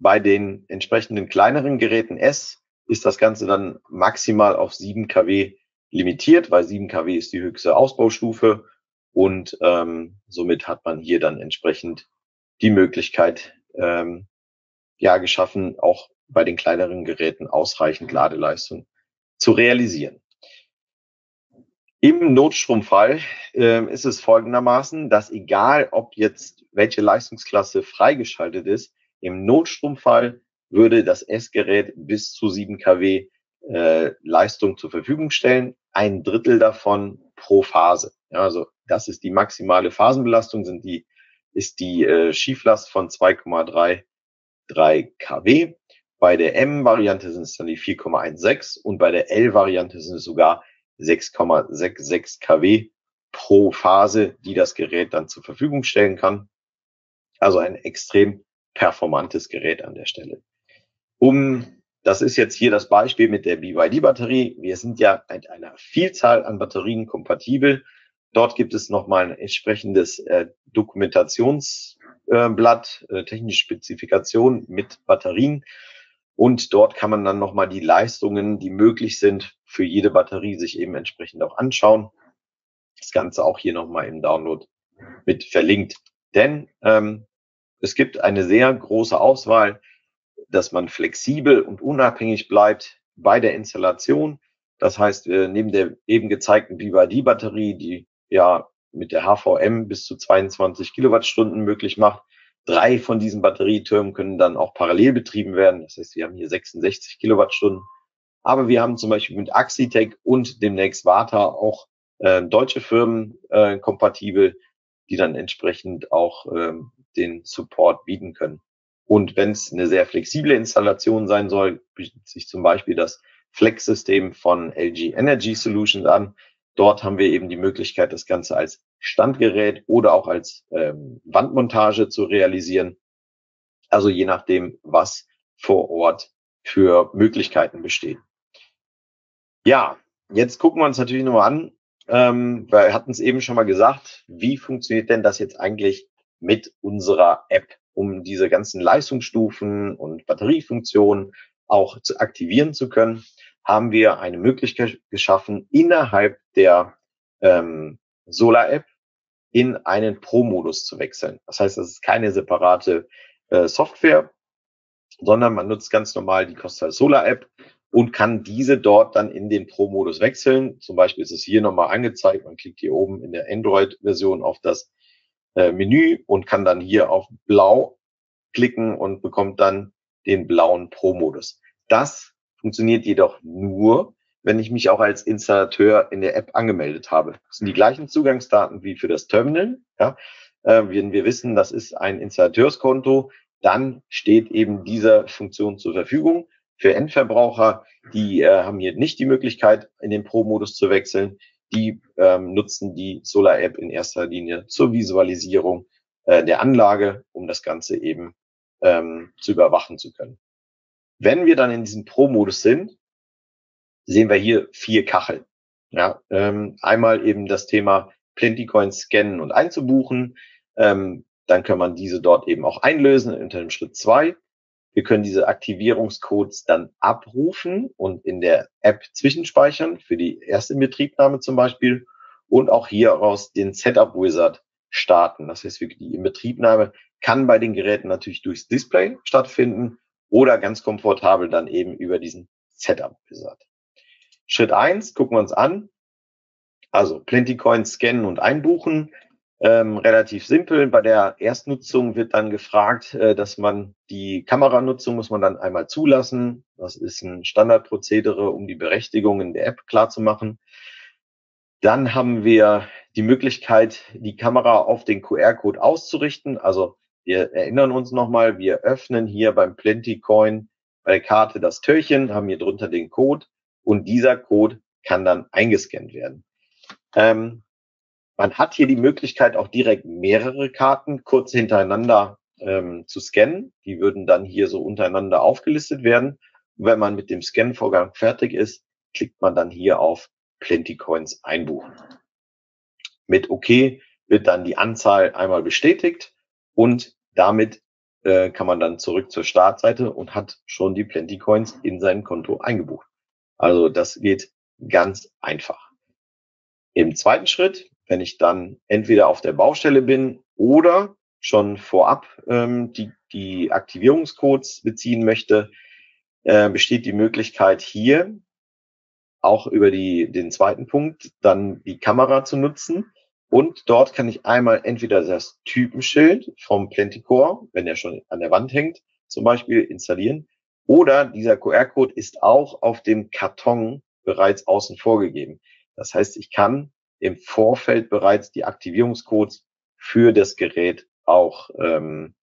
bei den entsprechenden kleineren Geräten S ist das Ganze dann maximal auf 7 kW limitiert, weil 7 kW ist die höchste Ausbaustufe und ähm, somit hat man hier dann entsprechend die Möglichkeit ähm, ja geschaffen, auch bei den kleineren Geräten ausreichend Ladeleistung zu realisieren. Im Notstromfall äh, ist es folgendermaßen, dass egal ob jetzt welche Leistungsklasse freigeschaltet ist, im Notstromfall würde das S-Gerät bis zu 7 kW äh, Leistung zur Verfügung stellen. Ein Drittel davon pro Phase. Ja, also das ist die maximale Phasenbelastung, sind die, ist die äh, Schieflast von 2,33 kW. Bei der M-Variante sind es dann die 4,16 und bei der L-Variante sind es sogar 6,66 kW pro Phase, die das Gerät dann zur Verfügung stellen kann. Also ein extrem performantes Gerät an der Stelle. Um, das ist jetzt hier das Beispiel mit der BYD-Batterie. Wir sind ja mit einer Vielzahl an Batterien kompatibel. Dort gibt es nochmal ein entsprechendes äh, Dokumentationsblatt, äh, technische Spezifikation mit Batterien. Und dort kann man dann nochmal die Leistungen, die möglich sind, für jede Batterie sich eben entsprechend auch anschauen. Das Ganze auch hier nochmal im Download mit verlinkt. Denn ähm, es gibt eine sehr große Auswahl, dass man flexibel und unabhängig bleibt bei der Installation. Das heißt, neben der eben gezeigten BYD-Batterie, die ja mit der HVM bis zu 22 Kilowattstunden möglich macht, drei von diesen Batterietürmen können dann auch parallel betrieben werden. Das heißt, wir haben hier 66 Kilowattstunden. Aber wir haben zum Beispiel mit Axitec und demnächst Vata auch äh, deutsche Firmen äh, kompatibel, die dann entsprechend auch ähm, den Support bieten können. Und wenn es eine sehr flexible Installation sein soll, bietet sich zum Beispiel das Flex-System von LG Energy Solutions an. Dort haben wir eben die Möglichkeit, das Ganze als Standgerät oder auch als ähm, Wandmontage zu realisieren. Also je nachdem, was vor Ort für Möglichkeiten bestehen. Ja, jetzt gucken wir uns natürlich nochmal an, ähm, wir hatten es eben schon mal gesagt, wie funktioniert denn das jetzt eigentlich mit unserer App, um diese ganzen Leistungsstufen und Batteriefunktionen auch zu aktivieren zu können, haben wir eine Möglichkeit geschaffen, innerhalb der ähm, Solar-App in einen Pro-Modus zu wechseln. Das heißt, das ist keine separate äh, Software, sondern man nutzt ganz normal die Costa Solar App und kann diese dort dann in den Pro-Modus wechseln. Zum Beispiel ist es hier nochmal angezeigt. Man klickt hier oben in der Android-Version auf das äh, Menü und kann dann hier auf Blau klicken und bekommt dann den blauen Pro-Modus. Das funktioniert jedoch nur, wenn ich mich auch als Installateur in der App angemeldet habe. Das sind die gleichen Zugangsdaten wie für das Terminal. Ja. Äh, wenn wir wissen, das ist ein Installateurskonto, dann steht eben diese Funktion zur Verfügung. Für Endverbraucher, die äh, haben hier nicht die Möglichkeit, in den Pro-Modus zu wechseln. Die ähm, nutzen die Solar-App in erster Linie zur Visualisierung äh, der Anlage, um das Ganze eben ähm, zu überwachen zu können. Wenn wir dann in diesem Pro-Modus sind, sehen wir hier vier Kacheln. Ja, ähm, einmal eben das Thema Plentycoin scannen und einzubuchen. Ähm, dann kann man diese dort eben auch einlösen unter dem Schritt zwei. Wir können diese Aktivierungscodes dann abrufen und in der App zwischenspeichern für die erste Inbetriebnahme zum Beispiel und auch hieraus den Setup Wizard starten. Das heißt, die Inbetriebnahme kann bei den Geräten natürlich durchs Display stattfinden oder ganz komfortabel dann eben über diesen Setup Wizard. Schritt eins gucken wir uns an. Also Plentycoin scannen und einbuchen. Ähm, relativ simpel. Bei der Erstnutzung wird dann gefragt, äh, dass man die Kameranutzung muss man dann einmal zulassen. Das ist ein Standardprozedere, um die Berechtigungen der App klarzumachen. Dann haben wir die Möglichkeit, die Kamera auf den QR-Code auszurichten. Also wir erinnern uns nochmal, wir öffnen hier beim Plentycoin bei der Karte das Türchen, haben hier drunter den Code und dieser Code kann dann eingescannt werden. Ähm, man hat hier die Möglichkeit, auch direkt mehrere Karten kurz hintereinander ähm, zu scannen. Die würden dann hier so untereinander aufgelistet werden. Und wenn man mit dem Scan-Vorgang fertig ist, klickt man dann hier auf Plenty Coins einbuchen. Mit OK wird dann die Anzahl einmal bestätigt und damit äh, kann man dann zurück zur Startseite und hat schon die Plenty Coins in sein Konto eingebucht. Also das geht ganz einfach. Im zweiten Schritt wenn ich dann entweder auf der Baustelle bin oder schon vorab ähm, die, die Aktivierungscodes beziehen möchte, äh, besteht die Möglichkeit hier auch über die, den zweiten Punkt dann die Kamera zu nutzen. Und dort kann ich einmal entweder das Typenschild vom Plenticore, wenn er schon an der Wand hängt, zum Beispiel installieren. Oder dieser QR-Code ist auch auf dem Karton bereits außen vorgegeben. Das heißt, ich kann im Vorfeld bereits die Aktivierungscodes für das Gerät auch ähm,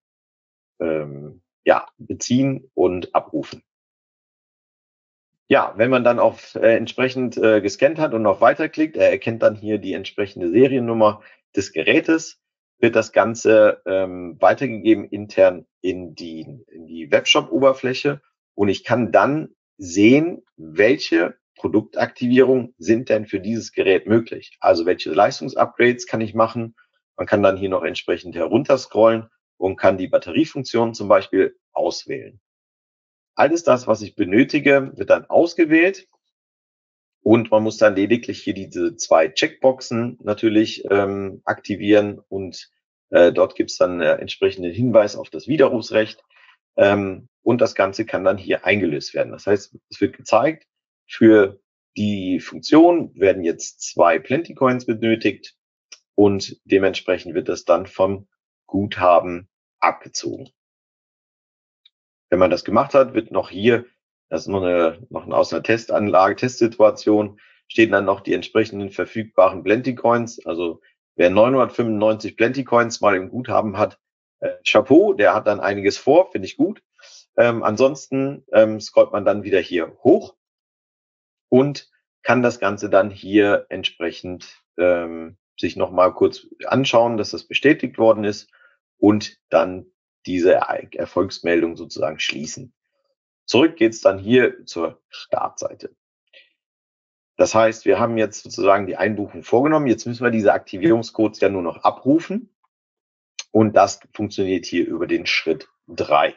ähm, ja, beziehen und abrufen. Ja, wenn man dann auf äh, entsprechend äh, gescannt hat und noch weiterklickt, er erkennt dann hier die entsprechende Seriennummer des Gerätes, wird das Ganze ähm, weitergegeben intern in die, in die Webshop-Oberfläche und ich kann dann sehen, welche Produktaktivierungen sind denn für dieses Gerät möglich. Also welche Leistungsupgrades kann ich machen. Man kann dann hier noch entsprechend herunterscrollen und kann die Batteriefunktion zum Beispiel auswählen. Alles das, was ich benötige, wird dann ausgewählt und man muss dann lediglich hier diese zwei Checkboxen natürlich ähm, aktivieren und äh, dort gibt es dann äh, entsprechenden Hinweis auf das Widerrufsrecht. Ähm, und das Ganze kann dann hier eingelöst werden. Das heißt, es wird gezeigt, für die Funktion werden jetzt zwei Plenty Coins benötigt und dementsprechend wird das dann vom Guthaben abgezogen. Wenn man das gemacht hat, wird noch hier, das ist noch, eine, noch aus einer Testanlage, Testsituation, stehen dann noch die entsprechenden verfügbaren Plenty Coins. Also wer 995 Plenty Coins mal im Guthaben hat, äh, Chapeau, der hat dann einiges vor, finde ich gut. Ähm, ansonsten ähm, scrollt man dann wieder hier hoch und kann das Ganze dann hier entsprechend ähm, sich nochmal kurz anschauen, dass das bestätigt worden ist und dann diese Erfolgsmeldung sozusagen schließen. Zurück geht's dann hier zur Startseite. Das heißt, wir haben jetzt sozusagen die Einbuchung vorgenommen. Jetzt müssen wir diese Aktivierungscodes ja nur noch abrufen. Und das funktioniert hier über den Schritt drei.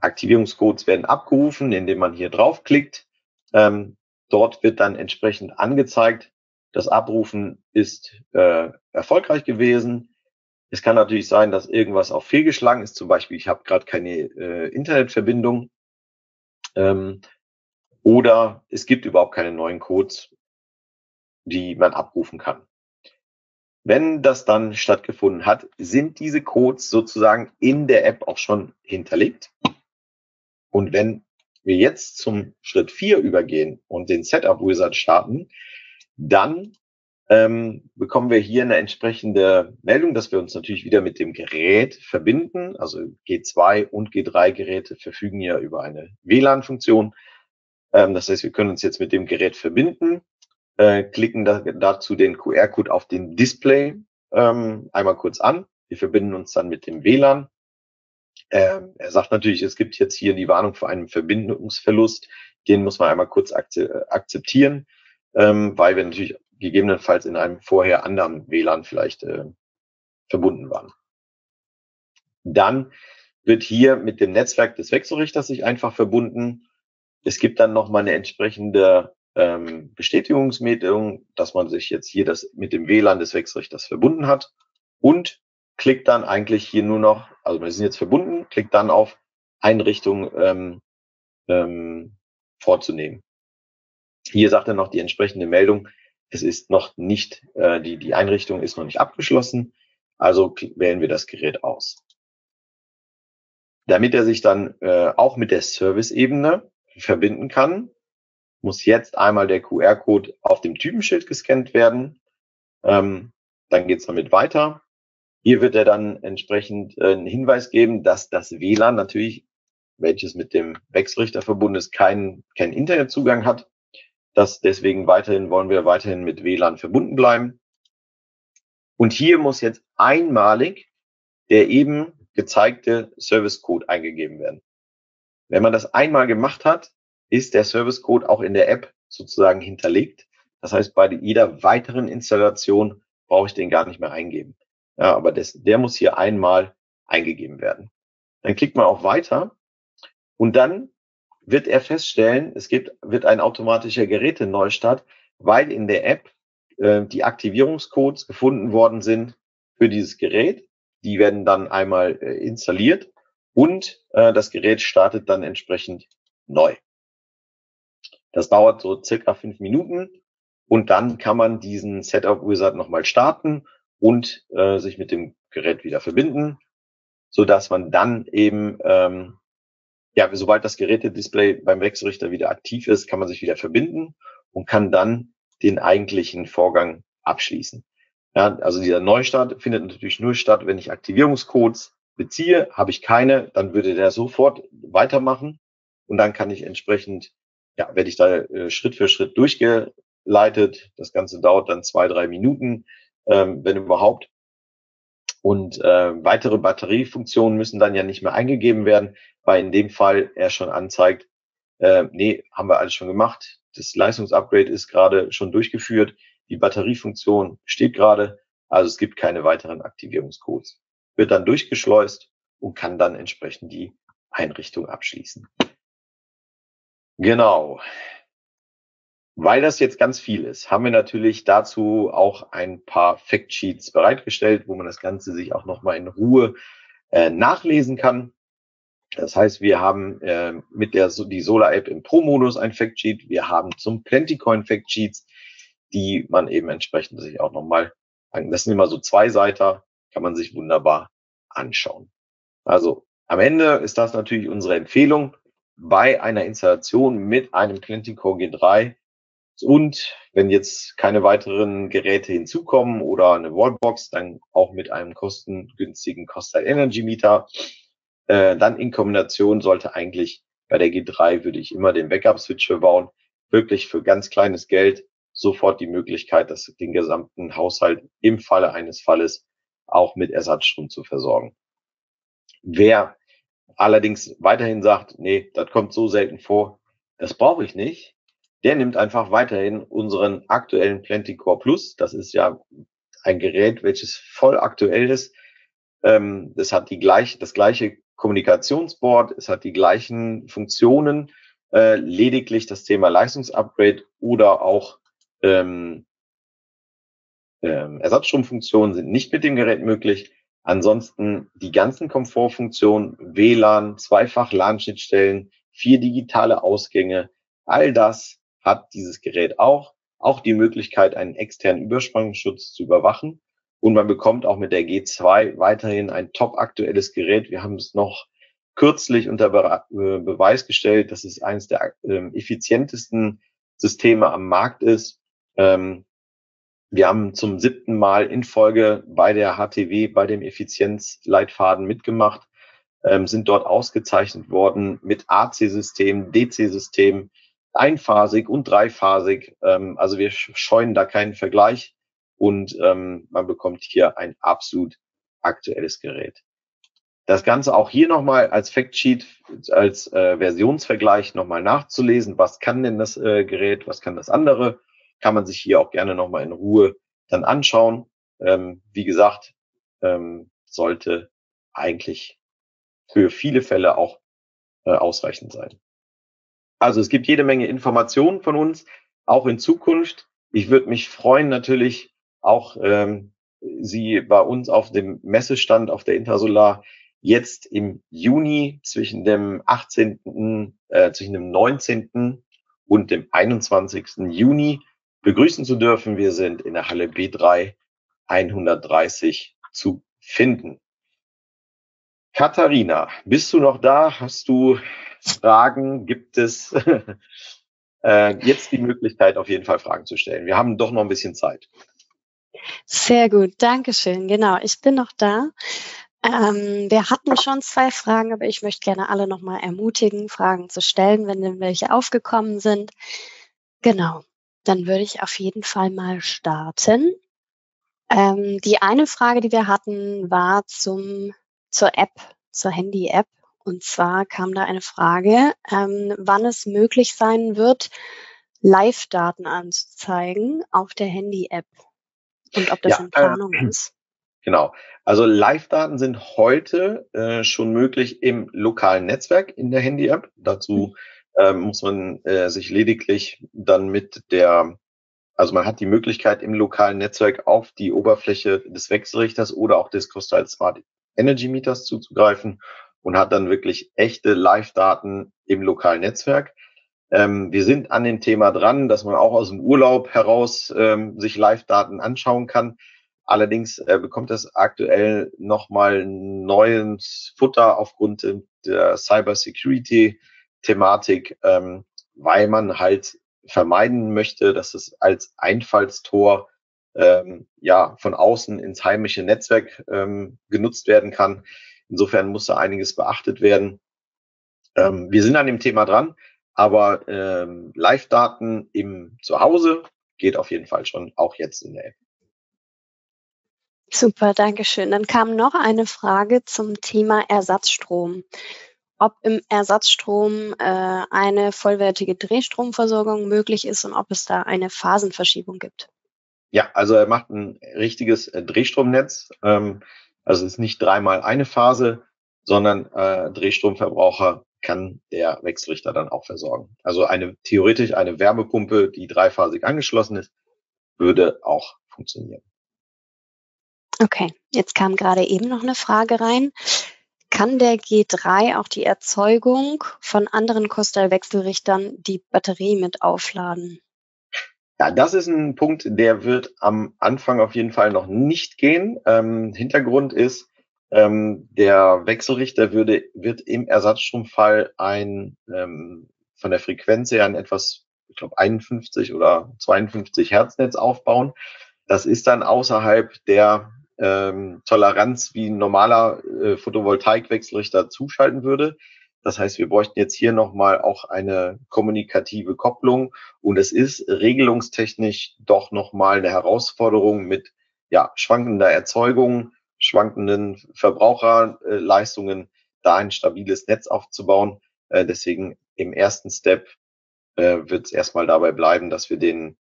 Aktivierungscodes werden abgerufen, indem man hier draufklickt. Ähm, dort wird dann entsprechend angezeigt, das Abrufen ist äh, erfolgreich gewesen. Es kann natürlich sein, dass irgendwas auch fehlgeschlagen ist. Zum Beispiel, ich habe gerade keine äh, Internetverbindung. Ähm, oder es gibt überhaupt keine neuen Codes, die man abrufen kann. Wenn das dann stattgefunden hat, sind diese Codes sozusagen in der App auch schon hinterlegt. Und wenn wir jetzt zum Schritt vier übergehen und den Setup Wizard starten, dann ähm, bekommen wir hier eine entsprechende Meldung, dass wir uns natürlich wieder mit dem Gerät verbinden. Also G2 und G3 Geräte verfügen ja über eine WLAN-Funktion. Ähm, das heißt, wir können uns jetzt mit dem Gerät verbinden, äh, klicken da, dazu den QR-Code auf den Display ähm, einmal kurz an. Wir verbinden uns dann mit dem WLAN. Ähm, er sagt natürlich, es gibt jetzt hier die Warnung vor einem Verbindungsverlust. Den muss man einmal kurz akzeptieren, ähm, weil wir natürlich gegebenenfalls in einem vorher anderen WLAN vielleicht äh, verbunden waren. Dann wird hier mit dem Netzwerk des Wechselrichters sich einfach verbunden. Es gibt dann nochmal eine entsprechende ähm, Bestätigungsmeldung, dass man sich jetzt hier das mit dem WLAN des Wechselrichters verbunden hat und klickt dann eigentlich hier nur noch, also wir sind jetzt verbunden, klickt dann auf Einrichtung ähm, ähm, vorzunehmen. Hier sagt er noch die entsprechende Meldung, es ist noch nicht, äh, die, die Einrichtung ist noch nicht abgeschlossen, also wählen wir das Gerät aus. Damit er sich dann äh, auch mit der Service-Ebene verbinden kann, muss jetzt einmal der QR-Code auf dem Typenschild gescannt werden. Ähm, dann geht's damit weiter. Hier wird er dann entsprechend äh, einen Hinweis geben, dass das WLAN natürlich, welches mit dem Wechselrichter verbunden ist, keinen keinen Internetzugang hat. Das deswegen weiterhin wollen wir weiterhin mit WLAN verbunden bleiben. Und hier muss jetzt einmalig der eben gezeigte Service Code eingegeben werden. Wenn man das einmal gemacht hat, ist der Service Code auch in der App sozusagen hinterlegt. Das heißt, bei jeder weiteren Installation brauche ich den gar nicht mehr eingeben. Ja, aber das, der muss hier einmal eingegeben werden. Dann klickt man auf Weiter und dann wird er feststellen, es gibt, wird ein automatischer Geräteneustart, weil in der App äh, die Aktivierungscodes gefunden worden sind für dieses Gerät. Die werden dann einmal äh, installiert und äh, das Gerät startet dann entsprechend neu. Das dauert so circa fünf Minuten und dann kann man diesen Setup Wizard nochmal starten und äh, sich mit dem Gerät wieder verbinden, so dass man dann eben, ähm, ja, sobald das Gerätedisplay beim Wechselrichter wieder aktiv ist, kann man sich wieder verbinden und kann dann den eigentlichen Vorgang abschließen. Ja, also dieser Neustart findet natürlich nur statt, wenn ich Aktivierungscodes beziehe. Habe ich keine, dann würde der sofort weitermachen und dann kann ich entsprechend, ja, werde ich da äh, Schritt für Schritt durchgeleitet. Das Ganze dauert dann zwei, drei Minuten ähm, wenn überhaupt. Und äh, weitere Batteriefunktionen müssen dann ja nicht mehr eingegeben werden, weil in dem Fall er schon anzeigt, äh, nee, haben wir alles schon gemacht. Das Leistungsupgrade ist gerade schon durchgeführt. Die Batteriefunktion steht gerade. Also es gibt keine weiteren Aktivierungscodes. Wird dann durchgeschleust und kann dann entsprechend die Einrichtung abschließen. Genau. Weil das jetzt ganz viel ist, haben wir natürlich dazu auch ein paar Factsheets bereitgestellt, wo man das Ganze sich auch nochmal in Ruhe äh, nachlesen kann. Das heißt, wir haben äh, mit der die Solar App im Pro-Modus ein Factsheet. Wir haben zum Plentycoin Factsheets, die man eben entsprechend sich auch nochmal, das sind immer so zwei Seiter, kann man sich wunderbar anschauen. Also am Ende ist das natürlich unsere Empfehlung bei einer Installation mit einem Plentycore G3 und wenn jetzt keine weiteren Geräte hinzukommen oder eine Wallbox, dann auch mit einem kostengünstigen Costal Energy Meter äh, dann in Kombination sollte eigentlich bei der G3 würde ich immer den Backup-Switch verbauen. Wirklich für ganz kleines Geld sofort die Möglichkeit, das, den gesamten Haushalt im Falle eines Falles auch mit Ersatzstrom zu versorgen. Wer allerdings weiterhin sagt, nee, das kommt so selten vor, das brauche ich nicht, der nimmt einfach weiterhin unseren aktuellen Plentycore Plus. Das ist ja ein Gerät, welches voll aktuell ist. Ähm, das hat die gleich, das gleiche Kommunikationsboard, es hat die gleichen Funktionen, äh, lediglich das Thema Leistungsupgrade oder auch ähm, ähm, Ersatzstromfunktionen sind nicht mit dem Gerät möglich. Ansonsten die ganzen Komfortfunktionen, WLAN, zweifach LAN-Schnittstellen, vier digitale Ausgänge, all das hat dieses Gerät auch. Auch die Möglichkeit, einen externen Überspannungsschutz zu überwachen. Und man bekommt auch mit der G2 weiterhin ein top aktuelles Gerät. Wir haben es noch kürzlich unter äh, Beweis gestellt, dass es eines der äh, effizientesten Systeme am Markt ist. Ähm, wir haben zum siebten Mal in Folge bei der HTW, bei dem Effizienzleitfaden mitgemacht, ähm, sind dort ausgezeichnet worden mit AC-System, DC-System, einphasig und dreiphasig. Ähm, also wir scheuen da keinen Vergleich und ähm, man bekommt hier ein absolut aktuelles Gerät. Das Ganze auch hier nochmal als Factsheet, als äh, Versionsvergleich nochmal nachzulesen. Was kann denn das äh, Gerät, was kann das andere? Kann man sich hier auch gerne nochmal in Ruhe dann anschauen. Ähm, wie gesagt, ähm, sollte eigentlich für viele Fälle auch äh, ausreichend sein. Also es gibt jede Menge Informationen von uns, auch in Zukunft. Ich würde mich freuen, natürlich auch ähm, Sie bei uns auf dem Messestand auf der Intersolar jetzt im Juni zwischen dem 18., äh, zwischen dem 19. und dem 21. Juni begrüßen zu dürfen. Wir sind in der Halle B3 130 zu finden. Katharina, bist du noch da? Hast du Fragen? Gibt es <laughs> äh, jetzt die Möglichkeit, auf jeden Fall Fragen zu stellen? Wir haben doch noch ein bisschen Zeit. Sehr gut, Dankeschön. Genau, ich bin noch da. Ähm, wir hatten schon zwei Fragen, aber ich möchte gerne alle nochmal ermutigen, Fragen zu stellen, wenn denn welche aufgekommen sind. Genau, dann würde ich auf jeden Fall mal starten. Ähm, die eine Frage, die wir hatten, war zum, zur App, zur Handy-App. Und zwar kam da eine Frage, ähm, wann es möglich sein wird, Live-Daten anzuzeigen auf der Handy-App und ob das ja, in Planung äh, <clears throat> ist. Genau. Also Live-Daten sind heute äh, schon möglich im lokalen Netzwerk in der Handy-App. Dazu äh, muss man äh, sich lediglich dann mit der, also man hat die Möglichkeit im lokalen Netzwerk auf die Oberfläche des Wechselrichters oder auch des Costal Smart Energy Meters zuzugreifen und hat dann wirklich echte Live-Daten im lokalen Netzwerk. Ähm, wir sind an dem Thema dran, dass man auch aus dem Urlaub heraus ähm, sich Live-Daten anschauen kann. Allerdings äh, bekommt das aktuell nochmal neues Futter aufgrund der Cyber-Security-Thematik, ähm, weil man halt vermeiden möchte, dass es als Einfallstor ähm, ja von außen ins heimische Netzwerk ähm, genutzt werden kann. Insofern muss da einiges beachtet werden. Ähm, wir sind an dem Thema dran, aber ähm, Live-Daten im Zuhause geht auf jeden Fall schon, auch jetzt in der App. Super, danke schön. Dann kam noch eine Frage zum Thema Ersatzstrom. ob im Ersatzstrom äh, eine vollwertige Drehstromversorgung möglich ist und ob es da eine Phasenverschiebung gibt. Ja, also er macht ein richtiges äh, Drehstromnetz. Ähm, also es ist nicht dreimal eine Phase, sondern äh, Drehstromverbraucher kann der Wechselrichter dann auch versorgen. Also eine theoretisch eine Wärmepumpe, die dreiphasig angeschlossen ist, würde auch funktionieren. Okay, jetzt kam gerade eben noch eine Frage rein. Kann der G3 auch die Erzeugung von anderen Kostal-Wechselrichtern die Batterie mit aufladen? Ja, das ist ein Punkt, der wird am Anfang auf jeden Fall noch nicht gehen. Ähm, Hintergrund ist, ähm, der Wechselrichter würde, wird im Ersatzstromfall ein ähm, von der Frequenz her ein etwas, ich glaube, 51 oder 52 Hertznetz aufbauen. Das ist dann außerhalb der ähm, Toleranz wie ein normaler äh, Photovoltaikwechselrichter zuschalten würde. Das heißt, wir bräuchten jetzt hier nochmal auch eine kommunikative Kopplung und es ist regelungstechnisch doch nochmal eine Herausforderung mit ja, schwankender Erzeugung, schwankenden Verbraucherleistungen, da ein stabiles Netz aufzubauen. Äh, deswegen im ersten Step äh, wird es erstmal dabei bleiben, dass wir den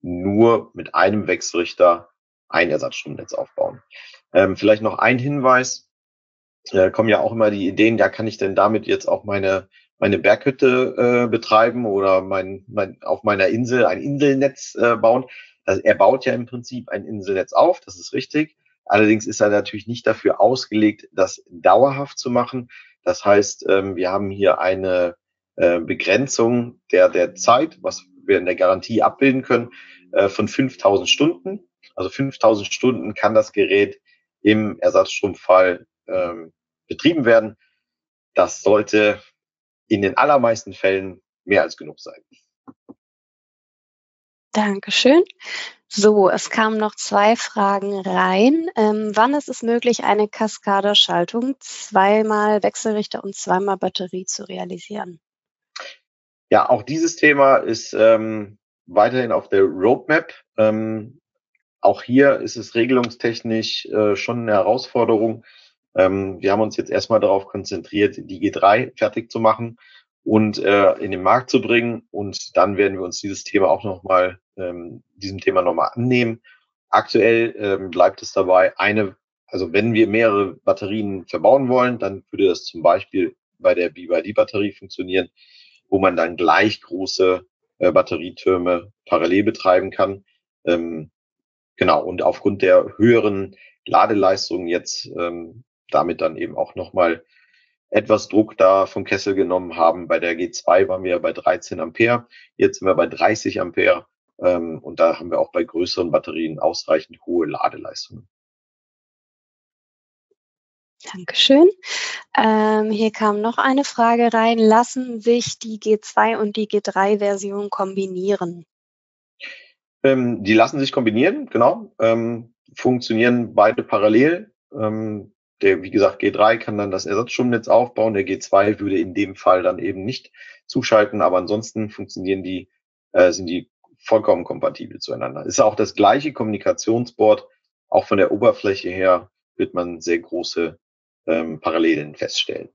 nur mit einem Wechselrichter ein Ersatzstromnetz aufbauen. Ähm, vielleicht noch ein Hinweis. Äh, kommen ja auch immer die Ideen, ja, kann ich denn damit jetzt auch meine, meine Berghütte äh, betreiben oder mein, mein, auf meiner Insel ein Inselnetz äh, bauen? Also er baut ja im Prinzip ein Inselnetz auf, das ist richtig. Allerdings ist er natürlich nicht dafür ausgelegt, das dauerhaft zu machen. Das heißt, ähm, wir haben hier eine äh, Begrenzung der, der Zeit, was wir in der Garantie abbilden können, äh, von 5000 Stunden. Also 5000 Stunden kann das Gerät im Ersatzstromfall ähm, betrieben werden. Das sollte in den allermeisten Fällen mehr als genug sein. Dankeschön. So, es kamen noch zwei Fragen rein. Ähm, wann ist es möglich, eine Kaskaderschaltung, zweimal Wechselrichter und zweimal Batterie zu realisieren? Ja, auch dieses Thema ist ähm, weiterhin auf der Roadmap. Ähm, auch hier ist es regelungstechnisch äh, schon eine Herausforderung. Ähm, wir haben uns jetzt erstmal darauf konzentriert, die G3 fertig zu machen und äh, in den Markt zu bringen. Und dann werden wir uns dieses Thema auch nochmal, ähm, diesem Thema nochmal annehmen. Aktuell ähm, bleibt es dabei, eine, also wenn wir mehrere Batterien verbauen wollen, dann würde das zum Beispiel bei der BYD-Batterie funktionieren, wo man dann gleich große äh, Batterietürme parallel betreiben kann. Ähm, Genau, und aufgrund der höheren Ladeleistung jetzt ähm, damit dann eben auch nochmal etwas Druck da vom Kessel genommen haben. Bei der G2 waren wir bei 13 Ampere, jetzt sind wir bei 30 Ampere ähm, und da haben wir auch bei größeren Batterien ausreichend hohe Ladeleistungen. Dankeschön. Ähm, hier kam noch eine Frage rein. Lassen sich die G2 und die G3-Version kombinieren? Ähm, die lassen sich kombinieren, genau. Ähm, funktionieren beide parallel. Ähm, der, wie gesagt, G3 kann dann das Ersatzstromnetz aufbauen. Der G2 würde in dem Fall dann eben nicht zuschalten, aber ansonsten funktionieren die, äh, sind die vollkommen kompatibel zueinander. Ist auch das gleiche Kommunikationsboard. Auch von der Oberfläche her wird man sehr große ähm, Parallelen feststellen.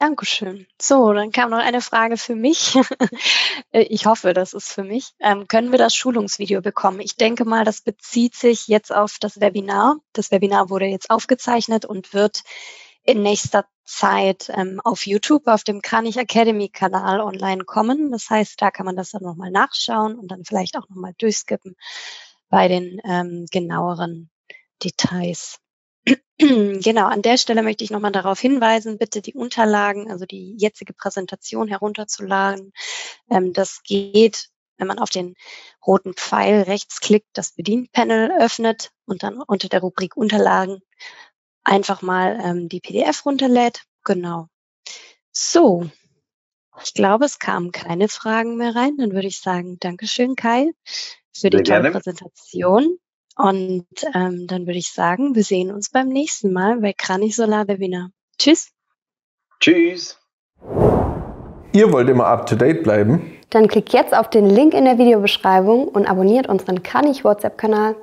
Dankeschön. So, dann kam noch eine Frage für mich. <laughs> Äh, ich hoffe, das ist für mich. Ähm, können wir das Schulungsvideo bekommen? Ich denke mal, das bezieht sich jetzt auf das Webinar. Das Webinar wurde jetzt aufgezeichnet und wird in nächster Zeit ähm, auf YouTube, auf dem Kranich Academy Kanal online kommen. Das heißt, da kann man das dann nochmal nachschauen und dann vielleicht auch nochmal durchskippen bei den ähm, genaueren Details. <clears throat> Genau, an der Stelle möchte ich nochmal darauf hinweisen, bitte die Unterlagen, also die jetzige Präsentation herunterzuladen. Ähm, das geht, wenn man auf den roten Pfeil rechts klickt, das Bedienpanel öffnet und dann unter der Rubrik Unterlagen einfach mal ähm, die PDF runterlädt. Genau. So, ich glaube, es kamen keine Fragen mehr rein. Dann würde ich sagen, Dankeschön, Kai, für die Sehr tolle gerne. Präsentation. Und ähm, dann würde ich sagen, wir sehen uns beim nächsten Mal bei Kranich Solar Webinar. Tschüss. Tschüss. Ihr wollt immer up to date bleiben? Dann klickt jetzt auf den Link in der Videobeschreibung und abonniert unseren Kranich WhatsApp-Kanal.